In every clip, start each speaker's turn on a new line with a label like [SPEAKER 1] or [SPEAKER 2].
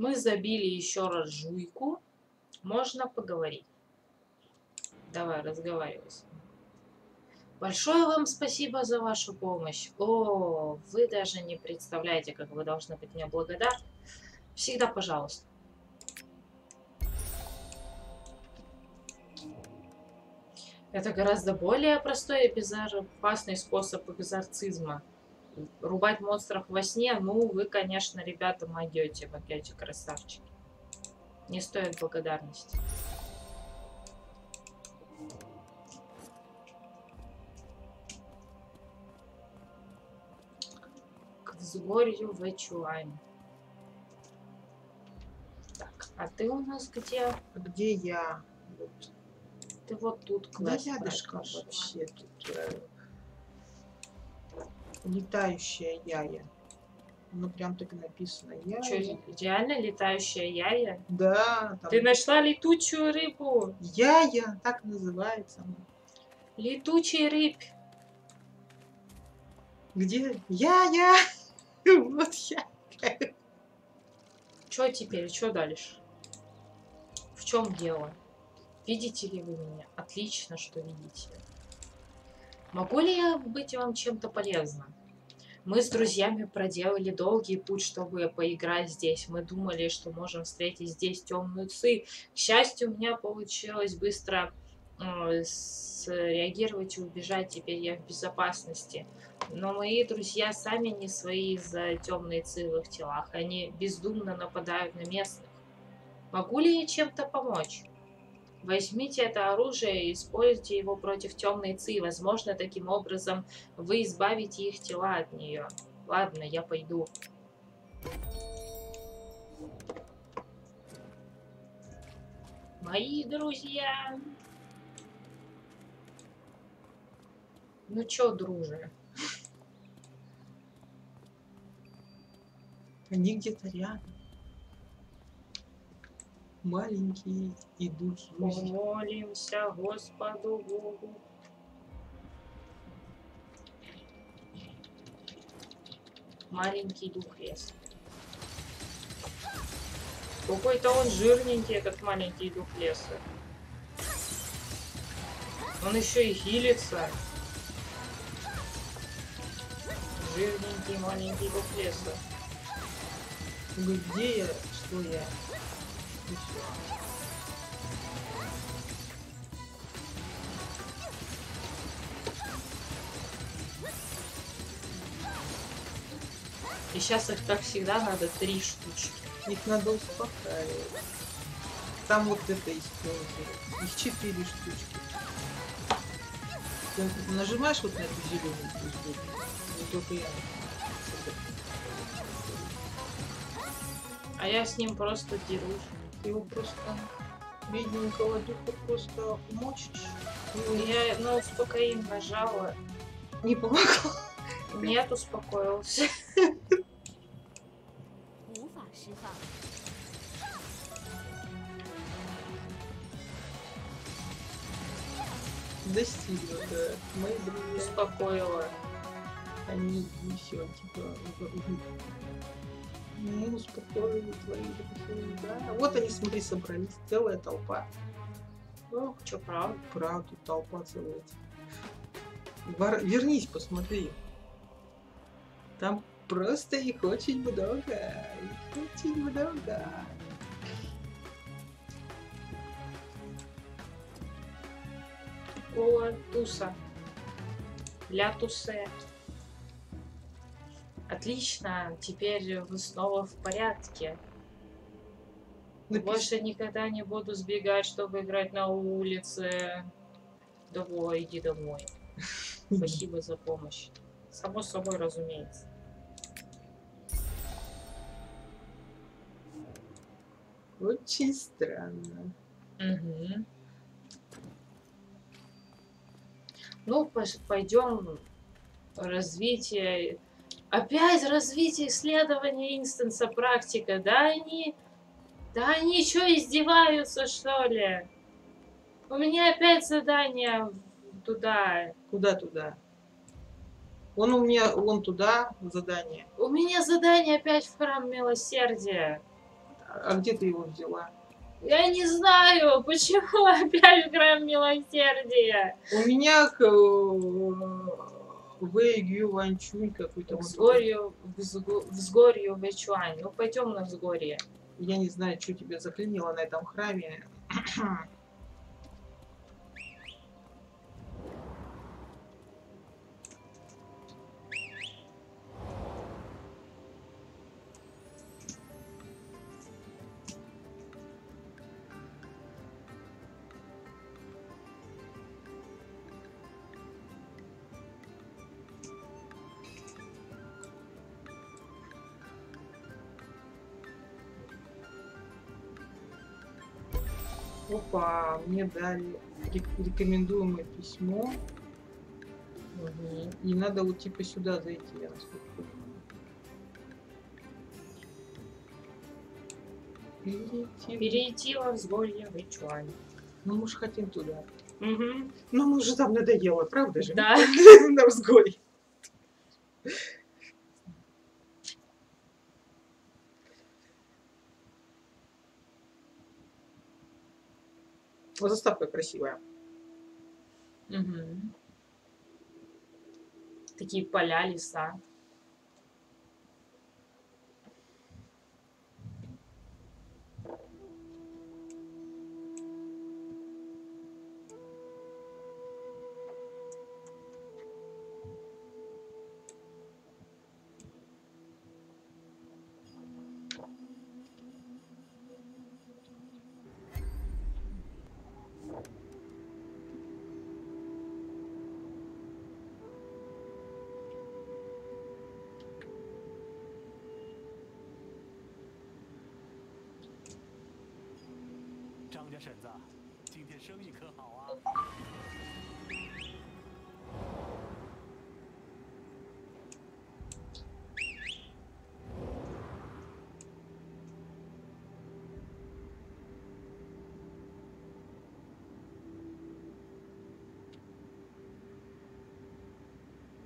[SPEAKER 1] Мы забили еще раз жуйку. Можно поговорить. Давай, разговаривай. с ним. Большое вам спасибо за вашу помощь. О, вы даже не представляете, как вы должны быть мне благодарны. Всегда пожалуйста. Это гораздо более простой и безопасный способ экзорцизма. Рубать монстров во сне, ну, вы, конечно, ребята, могете, эти красавчики. Не стоит благодарности. К взгорью в Эчуань. Так, а ты у нас где?
[SPEAKER 2] Где я? Вот.
[SPEAKER 1] Ты вот тут
[SPEAKER 2] Да рядышком вообще тут э, летающая яя. Ну прям так и написано. Яя.
[SPEAKER 1] Чё, реально летающая яя?
[SPEAKER 2] Да, там
[SPEAKER 1] Ты нашла летучую рыбу.
[SPEAKER 2] яя, так называется. она.
[SPEAKER 1] Летучий рыбь.
[SPEAKER 2] Где? Яя! Вот я.
[SPEAKER 1] Что теперь? Что дальше? В чем дело? Видите ли вы меня? Отлично, что видите. Могу ли я быть вам чем-то полезна? Мы с друзьями проделали долгий путь, чтобы поиграть здесь. Мы думали, что можем встретить здесь темную цы. К счастью, у меня получилось быстро э, среагировать и убежать. Теперь я в безопасности. Но мои друзья сами не свои из-за темной ци в их телах. Они бездумно нападают на местных. Могу ли я чем-то помочь? Возьмите это оружие и используйте его против темной ци. Возможно, таким образом вы избавите их тела от нее. Ладно, я пойду. Мои друзья. Ну чё, друже?
[SPEAKER 2] Они где-то рядом. Маленькие идут слузи.
[SPEAKER 1] Помолимся Господу Богу. Маленький дух леса. Какой-то он жирненький, этот маленький дух леса. Он еще и хилится. Жирненький маленький дух леса.
[SPEAKER 2] Где я? Что я? И
[SPEAKER 1] сейчас их, как всегда, надо три штучки.
[SPEAKER 2] Их надо успокаивать. Там вот это использовать. Их четыре штучки. Ты нажимаешь вот на эту зеленую звезду. Вот только я.
[SPEAKER 1] А я с ним просто дерусь
[SPEAKER 2] его просто бедненького духа просто мочишь.
[SPEAKER 1] Ну, я ну, на успокоин нажала.
[SPEAKER 2] Не помогло.
[SPEAKER 1] Нет, успокоился.
[SPEAKER 3] Достигла,
[SPEAKER 2] да. Мои друзья.
[SPEAKER 1] Успокоила.
[SPEAKER 2] Они все, типа, ну, успокоили твои друзья, да. Вот они, смотри, собрались, целая толпа.
[SPEAKER 1] Ну, что, правда?
[SPEAKER 2] Правда, толпа целая. Вор- Вернись, посмотри. Там просто их очень много. Их очень много.
[SPEAKER 1] О, туса. Ля тусе. Отлично, теперь вы снова в порядке.
[SPEAKER 2] Напиш-
[SPEAKER 1] Больше никогда не буду сбегать, чтобы играть на улице. Давай, иди домой. Спасибо за помощь. Само собой, разумеется.
[SPEAKER 2] Очень странно.
[SPEAKER 1] Мгм. Ну, пойдем развитие. Опять развитие исследования инстанса практика. Да они... Да они что, издеваются, что ли? У меня опять задание в- туда.
[SPEAKER 2] Куда туда? Он у меня, вон туда, задание.
[SPEAKER 1] У меня задание опять в храм милосердия.
[SPEAKER 2] А где ты его взяла?
[SPEAKER 1] Я не знаю, почему опять грамм милосердия.
[SPEAKER 2] У меня к Вэйгю Ванчунь какой-то. вот
[SPEAKER 1] Взгорью, взго- взгорью Вэчуань. Ну, пойдем на взгорье.
[SPEAKER 2] Я не знаю, что тебя заклинило на этом храме. Опа, мне дали рек- рекомендуемое письмо. И надо вот типа сюда зайти, я насколько понимаю. Перейти.
[SPEAKER 1] Перейти во взгорье Вэчуань.
[SPEAKER 2] Ну мы же хотим туда.
[SPEAKER 1] Мгм.
[SPEAKER 2] Ну мы уже там надоело, правда же?
[SPEAKER 1] Да.
[SPEAKER 2] На взгоре. Вот заставка красивая.
[SPEAKER 1] Мгм. Такие поля, леса.
[SPEAKER 2] “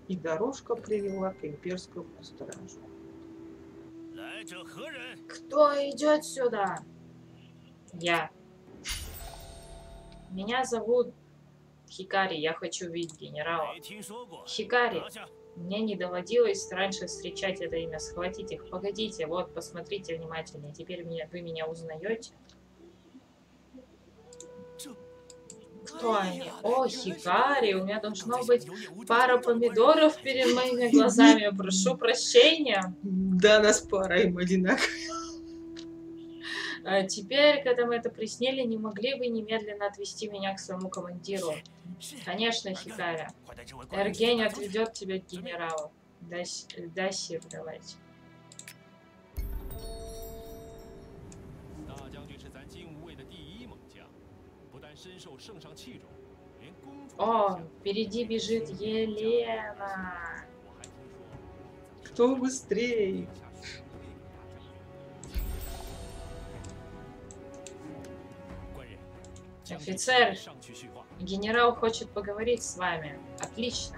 [SPEAKER 2] и дорожка привела к имперскому стражу.
[SPEAKER 1] Кто идет сюда? Я. Меня зовут Хикари, я хочу видеть генерала. Хикари, мне не доводилось раньше встречать это имя. Схватите их. Погодите, вот, посмотрите внимательнее. Теперь меня, вы меня узнаете? кто они? О, Хикари, у меня должно быть пара помидоров перед моими глазами. Прошу прощения.
[SPEAKER 2] Да, нас пара им
[SPEAKER 1] одинаковая. Теперь, когда мы это приснили, не могли бы немедленно отвести меня к своему командиру? Конечно,
[SPEAKER 3] Хикаря.
[SPEAKER 1] Эргень отведет тебя к генералу. Дасир, давайте. О, впереди бежит Елена.
[SPEAKER 2] Кто быстрее?
[SPEAKER 1] Офицер, генерал хочет поговорить с вами. Отлично.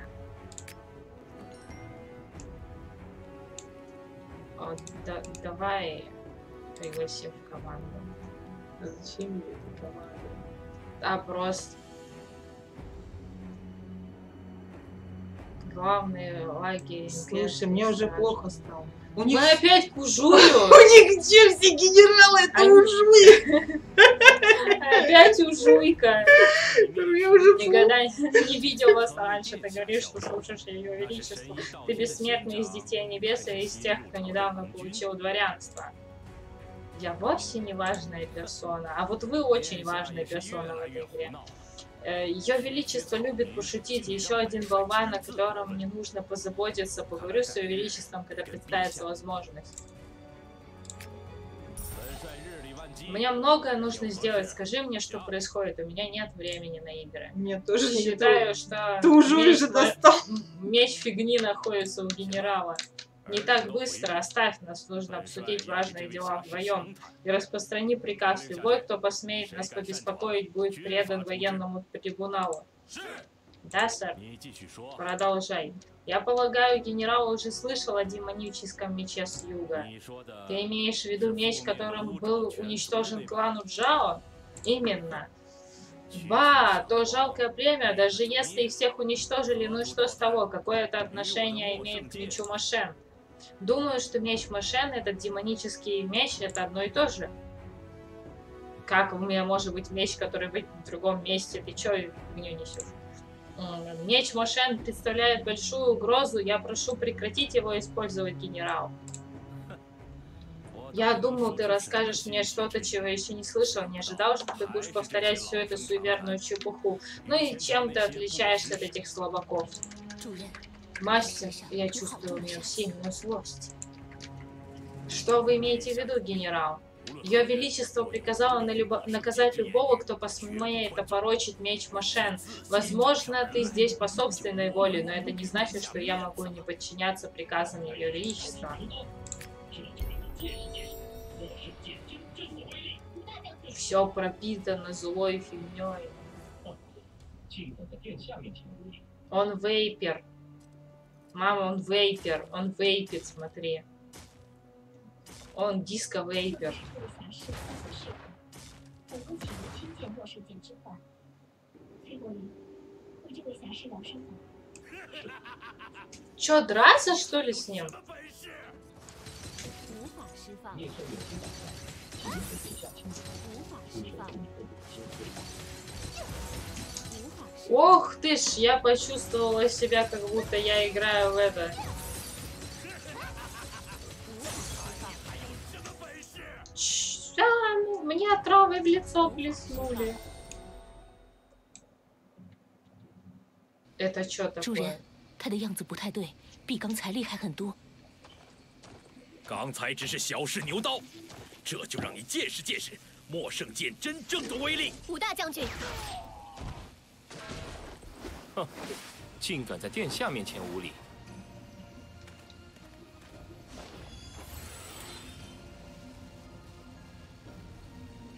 [SPEAKER 1] О, да, давай пригласим в команду.
[SPEAKER 2] А зачем мне эта команду?
[SPEAKER 1] А просто... Главный лагерь.
[SPEAKER 2] Слушай, мне уже плохо стало. У них,
[SPEAKER 1] Мы опять кужую!
[SPEAKER 2] у них где все генералы? Это
[SPEAKER 1] Они-
[SPEAKER 2] ужуй!
[SPEAKER 1] Опять ужуйка!
[SPEAKER 2] Я уже
[SPEAKER 1] Никогда не видел вас раньше. Ты говоришь, что слушаешь ее величество. Ты бессмертный из детей небес и из тех, кто недавно получил дворянство. Я вовсе не важная персона, а вот вы очень важная персона в этой игре. Ее Величество любит пошутить. Еще один болван, о котором мне нужно позаботиться. Поговорю с Ее Величеством, когда представится возможность. Мне многое нужно сделать. Скажи мне, что происходит. У меня нет времени на игры.
[SPEAKER 2] Мне тоже не
[SPEAKER 1] Считаю, что
[SPEAKER 2] Ты уже
[SPEAKER 1] меч,
[SPEAKER 2] уже достал.
[SPEAKER 1] меч фигни находится у генерала. Не так быстро, а оставь нас, нужно обсудить важные дела вдвоем. И распространи приказ, любой, кто посмеет нас побеспокоить, будет предан военному трибуналу. Да, сэр? Продолжай. Я полагаю, генерал уже слышал о демоническом мече с юга. Ты имеешь в виду меч, которым был уничтожен клан Джао? Именно. Ба, то жалкое племя, даже если их всех уничтожили, ну и что с того, какое это отношение имеет к мечу Машен? Думаю, что меч Машен, этот демонический меч, это одно и то же. Как у меня может быть меч, который быть в другом месте? Ты чё мне несешь? Меч Машен представляет большую угрозу. Я прошу прекратить его использовать, генерал. Я думал, ты расскажешь мне что-то, чего я еще не слышал. Не ожидал, что ты будешь повторять всю эту суеверную чепуху. Ну и чем ты отличаешься от этих слабаков? Мастер, я чувствую у нее сильную злость. Что вы имеете в виду, генерал? Ее Величество приказало на любо- наказать любого, кто посмеет опорочить меч Машен. Возможно, ты здесь по собственной воле, но это не значит, что я могу не подчиняться приказам Ее Величества. Все пропитано злой фигней. Он вейпер. Мама, он вейпер, он вейпит, смотри. Он диско-вейпер. Чё, драться что ли с ним? Ох ты ж, я почувствовала себя, как будто я играю в это. Ч- а, ну, мне отравой в лицо плеснули. Это что
[SPEAKER 4] 主
[SPEAKER 1] такое?
[SPEAKER 4] 人，他的样子不太对，比刚才厉害很多。
[SPEAKER 5] 刚才只是小试牛刀，这就让你见识见识莫圣剑真正的威力。
[SPEAKER 4] 武大将军，
[SPEAKER 6] 竟敢在殿下面前无礼！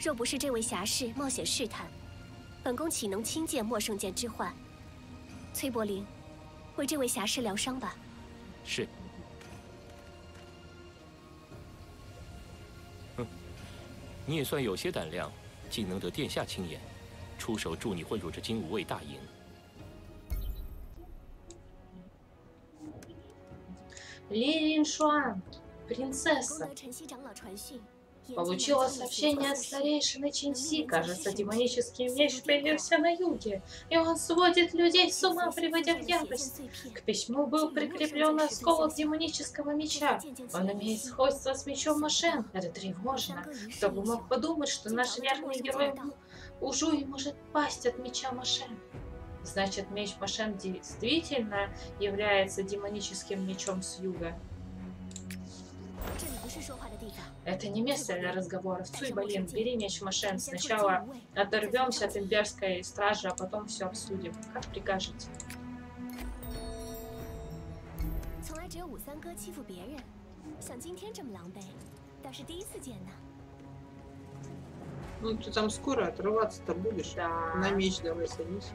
[SPEAKER 4] 若不是这位侠士冒险试探，本宫岂能轻见莫圣剑之患？崔伯林，为这位侠士疗伤吧。
[SPEAKER 6] 是。哼，你也算有些胆量，竟能得殿下青眼，出手助你混入这金吾卫大营。
[SPEAKER 1] Ли
[SPEAKER 4] Линшуан,
[SPEAKER 1] принцесса, получила сообщение от старейшины Чинси. Кажется, демонический меч появился на юге, и он сводит людей с ума, приводя в ярость. К письму был прикреплен осколок демонического меча. Он имеет сходство с мечом Машен. Это тревожно. Кто бы мог подумать, что наш верхний герой Ужуи может пасть от меча Машен. Значит, меч Машем действительно является демоническим мечом с юга. Это не место для разговоров. Цуй, блин, бери меч Машен. Сначала оторвемся от имперской стражи, а потом все обсудим. Как прикажете.
[SPEAKER 2] Ну, ты там скоро отрываться-то будешь.
[SPEAKER 1] Да.
[SPEAKER 2] На меч давай садись.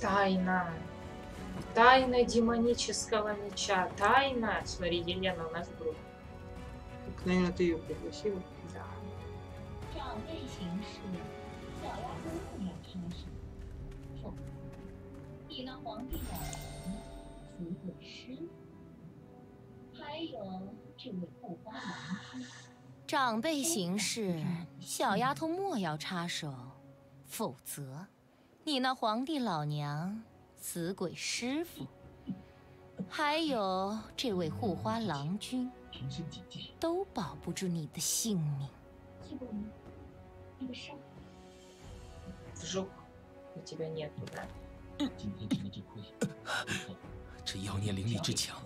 [SPEAKER 1] Тайна. Тайна демонического меча. Тайна. Смотри, Елена у нас в группе.
[SPEAKER 2] Так, наверное, ты ее пригласила.
[SPEAKER 1] Да.
[SPEAKER 7] 长辈行事，小丫头不了插手。说，你那皇帝老人死鬼师，还有这位护花郎君，
[SPEAKER 8] 长辈行事，小丫头莫要插手，否则 你那皇帝老娘死鬼师傅还有这位护花郎君都保不住你的性命。
[SPEAKER 7] 你的伤子书这
[SPEAKER 5] 妖孽灵力之强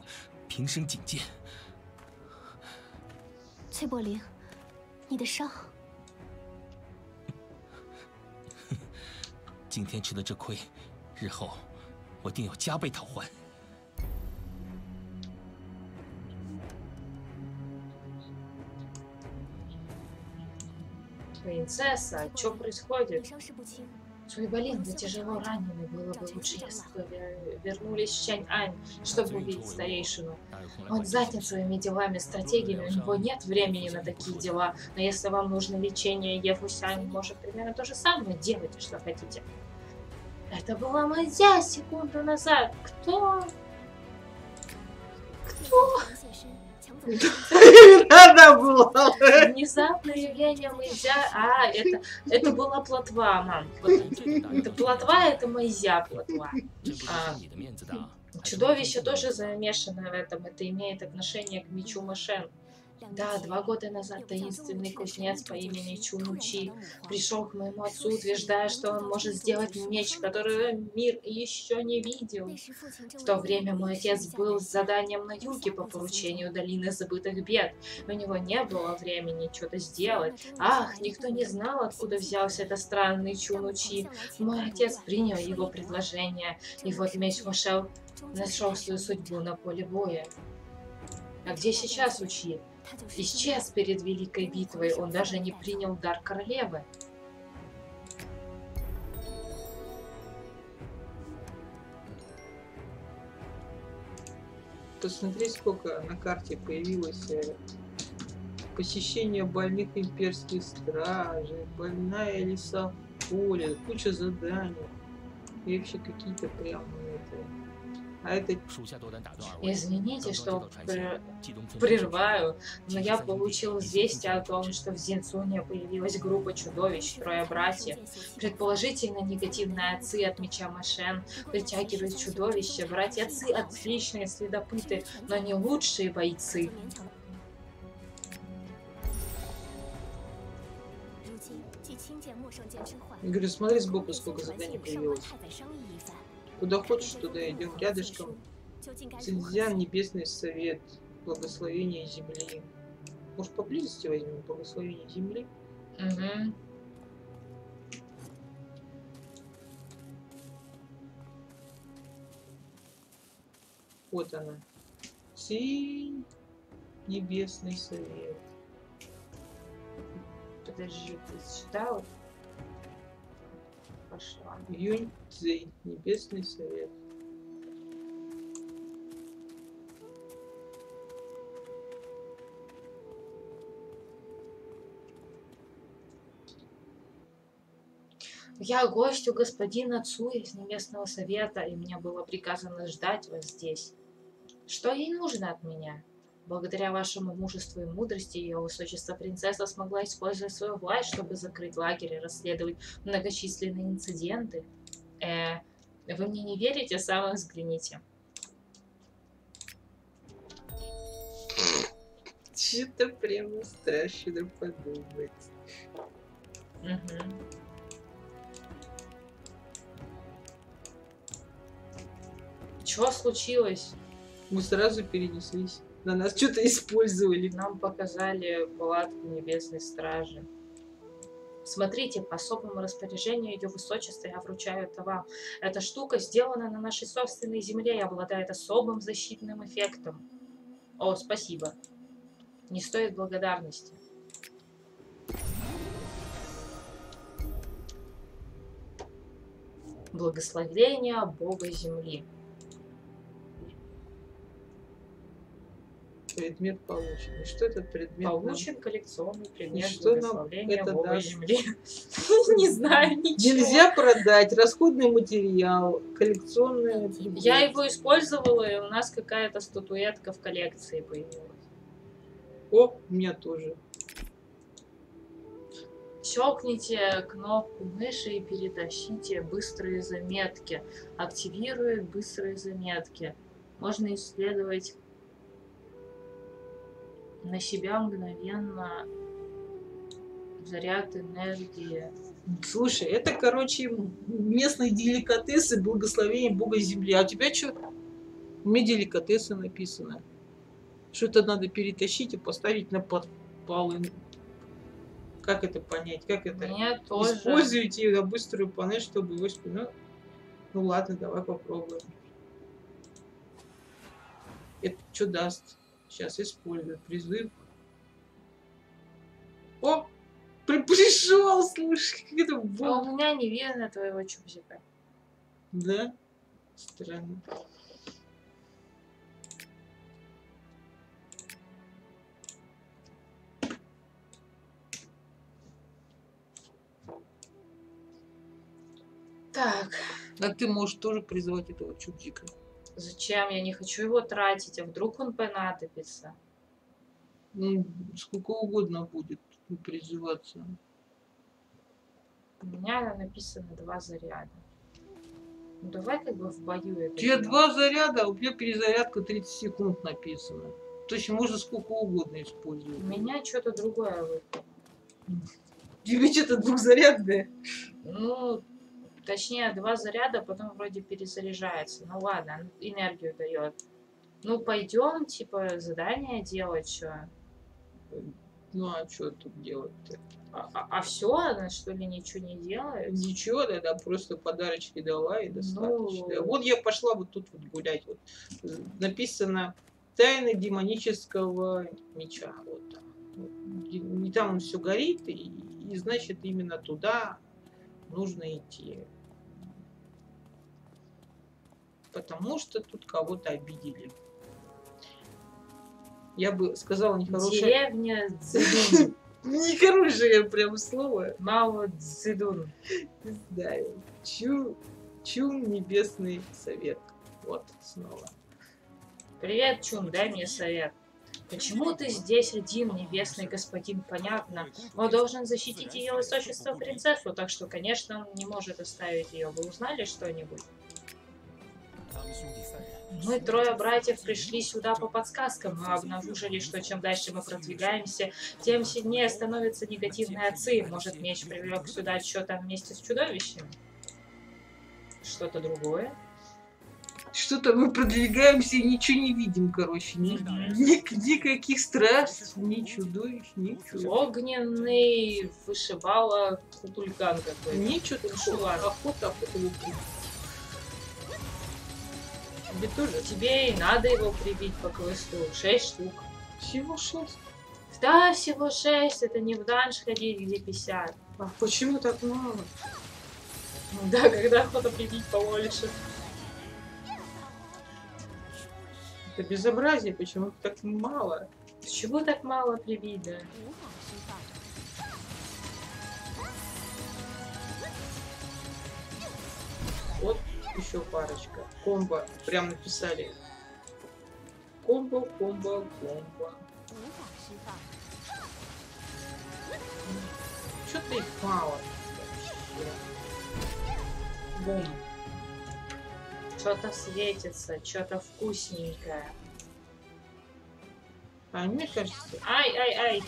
[SPEAKER 5] 平生仅见
[SPEAKER 4] 翠柏林你的伤
[SPEAKER 5] 今天吃的这亏，日后我定要加倍讨还。
[SPEAKER 1] Ой, Принцесса, что происходит?
[SPEAKER 4] 你伤势不轻，
[SPEAKER 1] Суйболин, вы тяжело ранены. Было бы лучше, если бы вы вернулись в Чань-Ань, чтобы увидеть старейшину.
[SPEAKER 6] 哪有空来
[SPEAKER 1] Он
[SPEAKER 6] 管这些
[SPEAKER 1] занят
[SPEAKER 6] 事
[SPEAKER 1] своими делами, стратегиями, у него нет времени на такие дела. Но если вам нужно лечение, Ефусянь может примерно то же самое. Делайте, что хотите. Это была моя секунду назад. Кто? Кто?
[SPEAKER 2] Надо было.
[SPEAKER 1] Внезапное явление Майзя. А, это, это была плотва, мам. Это плотва, это Майзя плотва. А, чудовище тоже замешано в этом. Это имеет отношение к мечу Машен. Да, два года назад таинственный кузнец по имени
[SPEAKER 4] Чунучи
[SPEAKER 1] пришел к моему отцу, утверждая, что он может сделать меч, который мир еще не видел. В то время мой отец был с заданием на юге по поручению Долины Забытых Бед. У него не было времени что-то сделать. Ах, никто не знал, откуда взялся этот странный Чунучи. Мой отец принял его предложение, и вот меч вошел, нашел свою судьбу на поле боя. А где сейчас учи? Исчез перед Великой битвой, он даже не принял дар королевы.
[SPEAKER 2] Посмотри, сколько на карте появилось э, посещение больных имперских стражей, больная леса поля, куча заданий. И вообще какие-то прям это а это...
[SPEAKER 1] Извините, что прерываю, но я получил известие о том, что в Зинсуне появилась группа чудовищ, трое братьев. Предположительно, негативные отцы от меча Машен притягивают чудовища. Братья-отцы отличные следопыты, но не лучшие бойцы.
[SPEAKER 2] Говорю, смотри сбоку, сколько заданий появилось. Куда хочешь, туда идем рядышком. Синьцзян, Небесный Совет, Благословение Земли. Может, поблизости возьмем Благословение Земли?
[SPEAKER 1] Угу.
[SPEAKER 2] Вот она. Синь, Небесный Совет.
[SPEAKER 1] Подожди, ты считал? Пошла.
[SPEAKER 2] Юнь Цзинь, Небесный Совет.
[SPEAKER 1] Я гость у господина Цу из Небесного Совета, и мне было приказано ждать вас здесь. Что ей нужно от меня? Благодаря вашему мужеству и мудрости ее высочество принцесса смогла использовать свою власть, чтобы закрыть лагерь и расследовать многочисленные инциденты. Э, вы мне не верите? Сами взгляните.
[SPEAKER 2] Что-то прямо страшно подумать.
[SPEAKER 1] Мгм. Что случилось?
[SPEAKER 2] Мы сразу перенеслись. На нас что-то использовали.
[SPEAKER 1] Нам показали палатку Небесной Стражи. Смотрите, по особому распоряжению Ее Высочества я вручаю это вам. Эта штука сделана на нашей собственной земле и обладает особым защитным эффектом. О, спасибо. Не стоит благодарности. Благословение Бога Земли.
[SPEAKER 2] Предмет получен. И что этот предмет нам-
[SPEAKER 1] Получен коллекционный предмет
[SPEAKER 2] что нам это даст?
[SPEAKER 1] Земли. Не знаю, ничего.
[SPEAKER 2] Нельзя продать. Расходный материал. Коллекционное.
[SPEAKER 1] Я его использовала, и у нас какая-то статуэтка в коллекции появилась.
[SPEAKER 2] О, у меня тоже.
[SPEAKER 1] Щелкните кнопку мыши и перетащите быстрые заметки. Активирует быстрые заметки. Можно исследовать на себя мгновенно заряд энергии.
[SPEAKER 2] Слушай, это, короче, местные деликатесы, благословение Бога Земли. А у тебя что? У меня деликатесы написано. Что-то надо перетащить и поставить на подпалы. Как это понять? Как это?
[SPEAKER 1] Мне тоже.
[SPEAKER 2] Используйте на быструю панель, чтобы его спину... Ну ладно, давай попробуем. Это что даст? Сейчас использую. Призыв. О! При- пришел, слушай, как это
[SPEAKER 1] А
[SPEAKER 2] было.
[SPEAKER 1] у меня не видно твоего чубзика.
[SPEAKER 2] Да? Странно.
[SPEAKER 1] Так,
[SPEAKER 2] А ты можешь тоже призвать этого чудика.
[SPEAKER 1] Зачем? Я не хочу его тратить, а вдруг он понадобится?
[SPEAKER 2] Ну, сколько угодно будет призываться.
[SPEAKER 1] У меня написано два заряда. Ну давай как бы в бою это. Делать.
[SPEAKER 2] два заряда, а у тебя перезарядка 30 секунд написано. То есть можно сколько угодно использовать.
[SPEAKER 1] У меня что-то другое выпало.
[SPEAKER 2] Тебе что-то двухзарядное?
[SPEAKER 1] Ну, точнее, два заряда, потом вроде перезаряжается. Ну ладно, энергию дает. Ну, пойдем, типа, задание делать, что?
[SPEAKER 2] Ну а что тут делать-то?
[SPEAKER 1] А, все, она что ли ничего не делает?
[SPEAKER 2] Ничего, да, да, просто подарочки дала и достаточно.
[SPEAKER 1] Ну.
[SPEAKER 2] Вот я пошла вот тут вот гулять. Вот. Э, Написано Тайны демонического меча. Вот там. Вот. И и там он все горит, и, и значит именно туда нужно идти. Потому что тут кого-то обидели. Я бы сказала нехорошее...
[SPEAKER 1] Деревня Цзэдун.
[SPEAKER 2] Нехорошее прям слово.
[SPEAKER 1] Мао Цзэдун.
[SPEAKER 2] Не знаю. Чу, Чум Небесный Совет. Вот снова.
[SPEAKER 1] Привет, Чун, дай мне совет. Почему ты здесь один, небесный господин? Понятно. Он должен защитить ее высочество принцессу, так что, конечно, он не может оставить ее. Вы узнали что-нибудь? Мы, трое братьев, пришли сюда по подсказкам. Мы обнаружили, что чем дальше мы продвигаемся, тем сильнее становятся негативные отцы. Может, меч привлек сюда что-то вместе с чудовищем? Что-то другое?
[SPEAKER 2] Что-то мы продвигаемся и ничего не видим, короче. Ни- ни- никаких страшств, ни чудовищ, ничего.
[SPEAKER 1] Огненный вышибала хутулькан какой-то.
[SPEAKER 2] Ничего
[SPEAKER 1] Шулан.
[SPEAKER 2] такого. Охота, охота Битуш, тебе
[SPEAKER 1] и надо его прибить по квесту. Шесть штук.
[SPEAKER 2] Всего шесть?
[SPEAKER 1] Да, всего шесть. Это не в данж ходить, где 50.
[SPEAKER 2] А почему так мало?
[SPEAKER 1] Ну да, когда охота прибить по лолише.
[SPEAKER 2] Это безобразие, почему так мало?
[SPEAKER 1] Почему так мало прибить, да?
[SPEAKER 2] Вот еще парочка. Комбо. Прям написали. Комбо, комбо, комбо. что-то их мало?
[SPEAKER 1] Бум. Что-то светится, что-то вкусненькое.
[SPEAKER 2] А мне кажется...
[SPEAKER 1] Ай, ай, ай.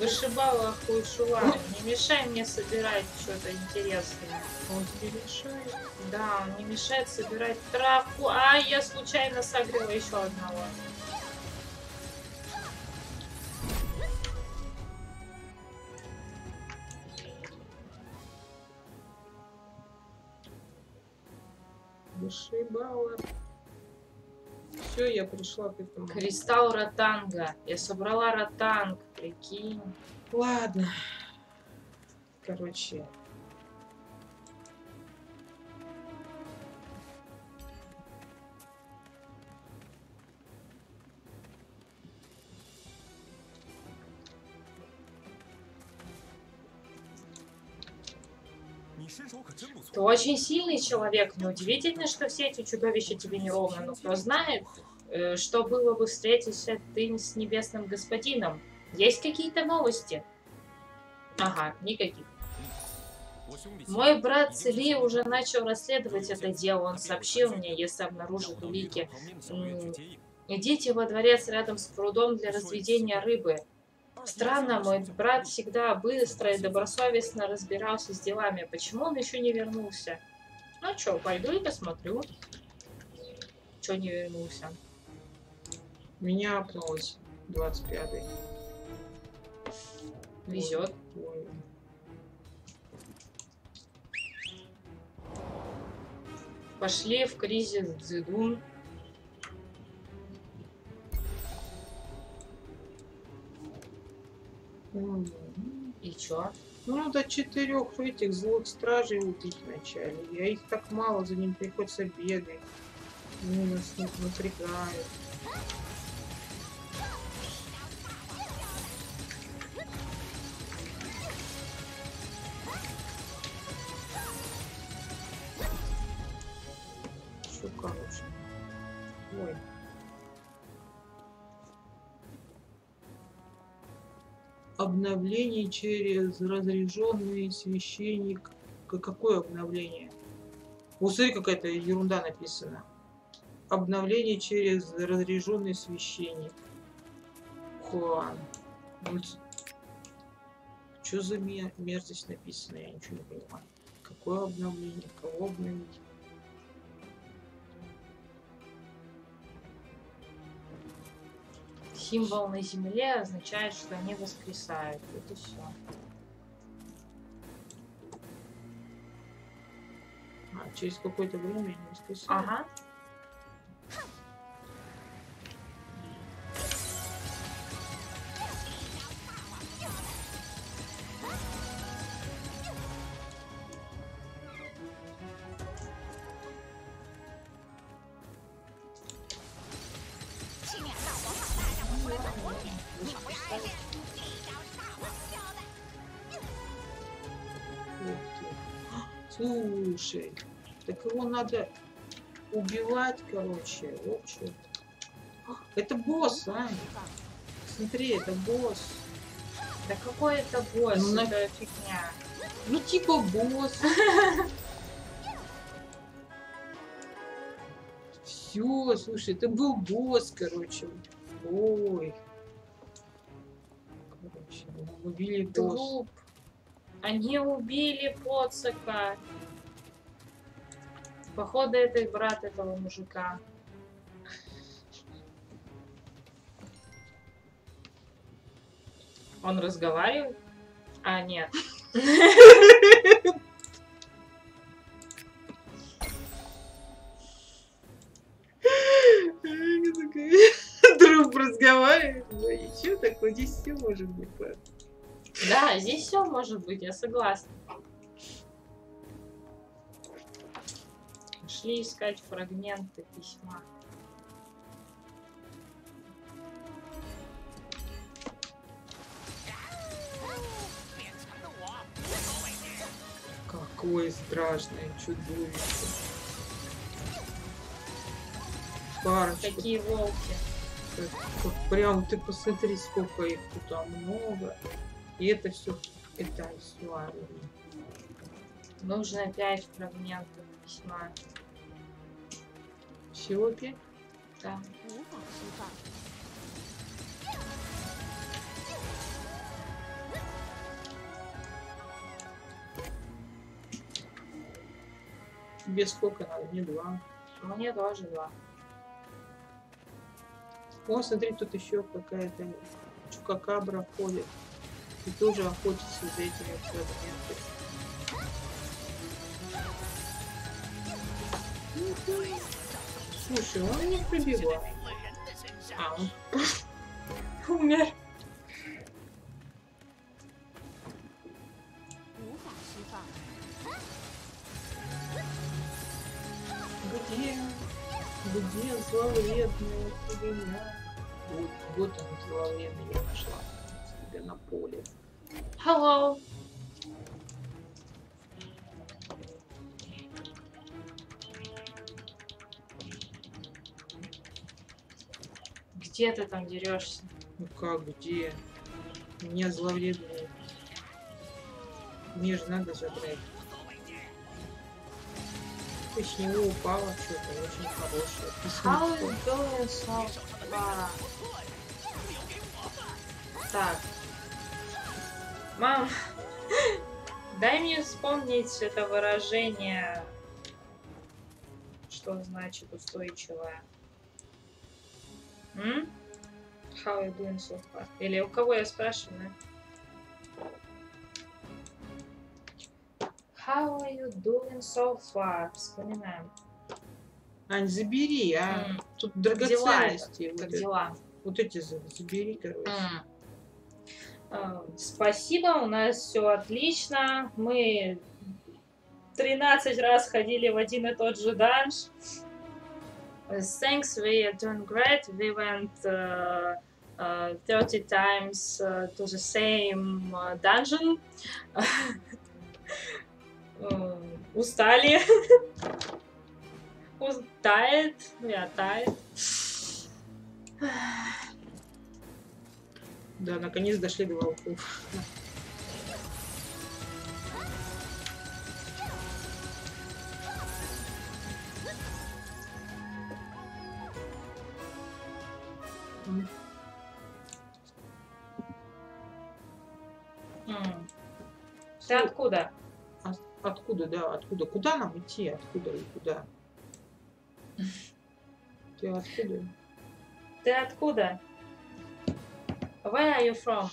[SPEAKER 1] Вышибала хуйшула. Не мешай мне собирать что-то интересное.
[SPEAKER 2] он тебе мешает.
[SPEAKER 1] Да, он не мешает собирать травку. Ай, я случайно согрела еще одного.
[SPEAKER 2] Вышибала. Все, я пришла к этому.
[SPEAKER 1] Кристалл ротанга. Я собрала ротанг, прикинь.
[SPEAKER 2] Ладно. Короче.
[SPEAKER 1] Ты очень сильный человек. Неудивительно, что все эти чудовища тебе не ровно. Но кто знает, э, что было бы встретиться ты с небесным господином. Есть какие-то новости? Ага, никаких. Мой брат Цели уже начал расследовать это дело. Он сообщил мне, если обнаружит улики. Идите во дворец рядом с прудом для разведения рыбы. Странно, мой брат всегда быстро и добросовестно разбирался с делами. Почему он еще не вернулся? Ну что, пойду и посмотрю. Че не вернулся?
[SPEAKER 2] Меня апнулось 25-й.
[SPEAKER 1] Везет.
[SPEAKER 2] Ой.
[SPEAKER 1] Пошли в кризис Дзидун. И чё?
[SPEAKER 2] Ну, надо четырех этих злых стражей убить вначале. Я их так мало, за ним приходится бегать. Они нас не напрягают. Обновление через разряженный священник. Какое обновление? Вот смотри, какая-то ерунда написана. Обновление через разряженный священник. Хуан. Что за ме- мерзость написана? Я ничего не понимаю. Какое обновление? Кого обновить?
[SPEAKER 1] Символ на земле означает, что они воскресают. Это все.
[SPEAKER 2] А, через какое-то время они воскресают.
[SPEAKER 1] Ага.
[SPEAKER 2] Его надо убивать, короче. А, Это босс, Аня. Смотри, это босс.
[SPEAKER 1] Да какой это босс?
[SPEAKER 2] Ну, на-
[SPEAKER 1] Это фигня.
[SPEAKER 2] Ну, типа босс. Все, слушай, это был босс, короче. Ой. Короче, убили босс.
[SPEAKER 1] Труп. Они убили Поцика. Походу, это брат этого мужика. Он разговаривает? А, нет.
[SPEAKER 2] Друг разговаривает. Ну, ничего такое, здесь все может быть.
[SPEAKER 1] Да, здесь все может быть, я согласна. Шли искать фрагменты письма.
[SPEAKER 2] Какое страшное чудовище. Парочка.
[SPEAKER 1] Такие волки.
[SPEAKER 2] Как, как прям ты посмотри, сколько их тут много. И это все, это все.
[SPEAKER 1] Нужно пять фрагментов письма.
[SPEAKER 2] Эфиопия.
[SPEAKER 1] Да.
[SPEAKER 2] Тебе сколько надо? Мне два.
[SPEAKER 1] А мне тоже два.
[SPEAKER 2] О, смотри, тут еще какая-то чукакабра ходит. И тоже охотится за этими предметами. Слушай, он не пробивал. А, он умер. Где? Где зловредная меня? Вот, вот он, зловредный, я нашла тебя на поле.
[SPEAKER 1] Hello. Где ты там дерешься?
[SPEAKER 2] Ну как, где? Меня зловредные. Мне же надо забрать. Ты с него упала что-то очень хорошее.
[SPEAKER 1] How doing so far? Так. Мам, дай мне вспомнить это выражение, что значит устойчивое. М? How you doing so far? Или у кого я спрашиваю? How are you doing so far? Вспоминаем.
[SPEAKER 2] Ань, забери, а.
[SPEAKER 1] М,
[SPEAKER 2] Тут
[SPEAKER 1] дела
[SPEAKER 2] драгоценности. Вот,
[SPEAKER 1] Как дела?
[SPEAKER 2] вот эти за- забери, короче.
[SPEAKER 1] А, Спасибо, у нас все отлично. Мы 13 раз ходили в один и тот же данж. Uh, Thanks, we are doing great. We went uh, uh, 30 times uh, to the same uh, dungeon. Устали. Ус- Тает. Я тает.
[SPEAKER 2] Да, наконец дошли до волков.
[SPEAKER 1] Ты откуда?
[SPEAKER 2] Откуда, да, откуда? Куда нам идти? Откуда и куда? Ты откуда?
[SPEAKER 1] Ты откуда? Where are you from?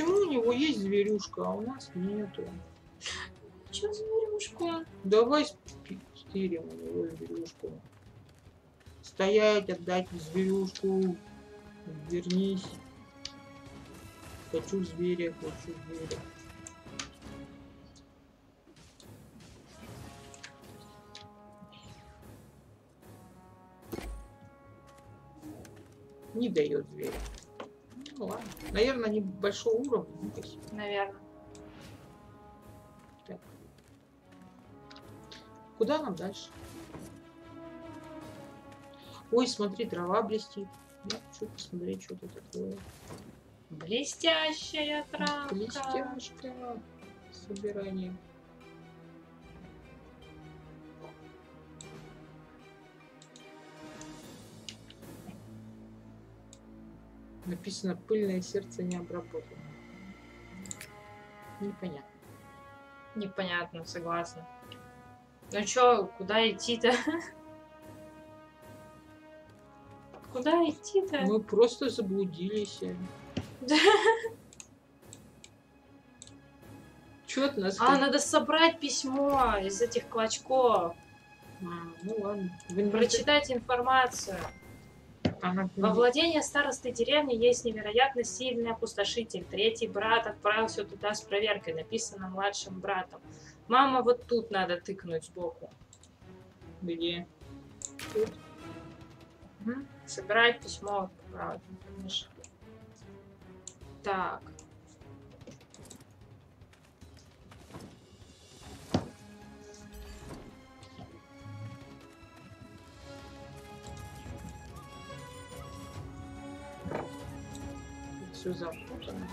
[SPEAKER 2] Почему у него есть зверюшка, а у нас нету?
[SPEAKER 1] Чё зверюшку?
[SPEAKER 2] Давай стырим у него зверюшку. Стоять, отдать зверюшку. Вернись. Хочу зверя, хочу зверя. Не дает зверя. Ну ладно. Наверное, они большого уровня. ну.
[SPEAKER 1] Наверное.
[SPEAKER 2] Куда нам дальше? Ой, смотри, трава блестит. Я хочу посмотреть, что это такое.
[SPEAKER 1] Блестящая травка.
[SPEAKER 2] Блестяшка. Собирание. Написано пыльное сердце не обработано. Непонятно.
[SPEAKER 1] Непонятно, согласна. Ну чё, куда идти-то? Куда идти-то?
[SPEAKER 2] Мы просто заблудились. Чё от нас?
[SPEAKER 1] А, надо собрать письмо из этих клочков.
[SPEAKER 2] А, ну ладно.
[SPEAKER 1] Прочитать информацию.
[SPEAKER 2] Ага,
[SPEAKER 1] Во владение старосты деревни есть невероятно сильный опустошитель. Третий брат отправился туда с проверкой, написано младшим братом. Мама, вот тут надо тыкнуть сбоку.
[SPEAKER 2] Где?
[SPEAKER 1] Мгм. Собирать письмо. Правда. Так.
[SPEAKER 2] Все запутано.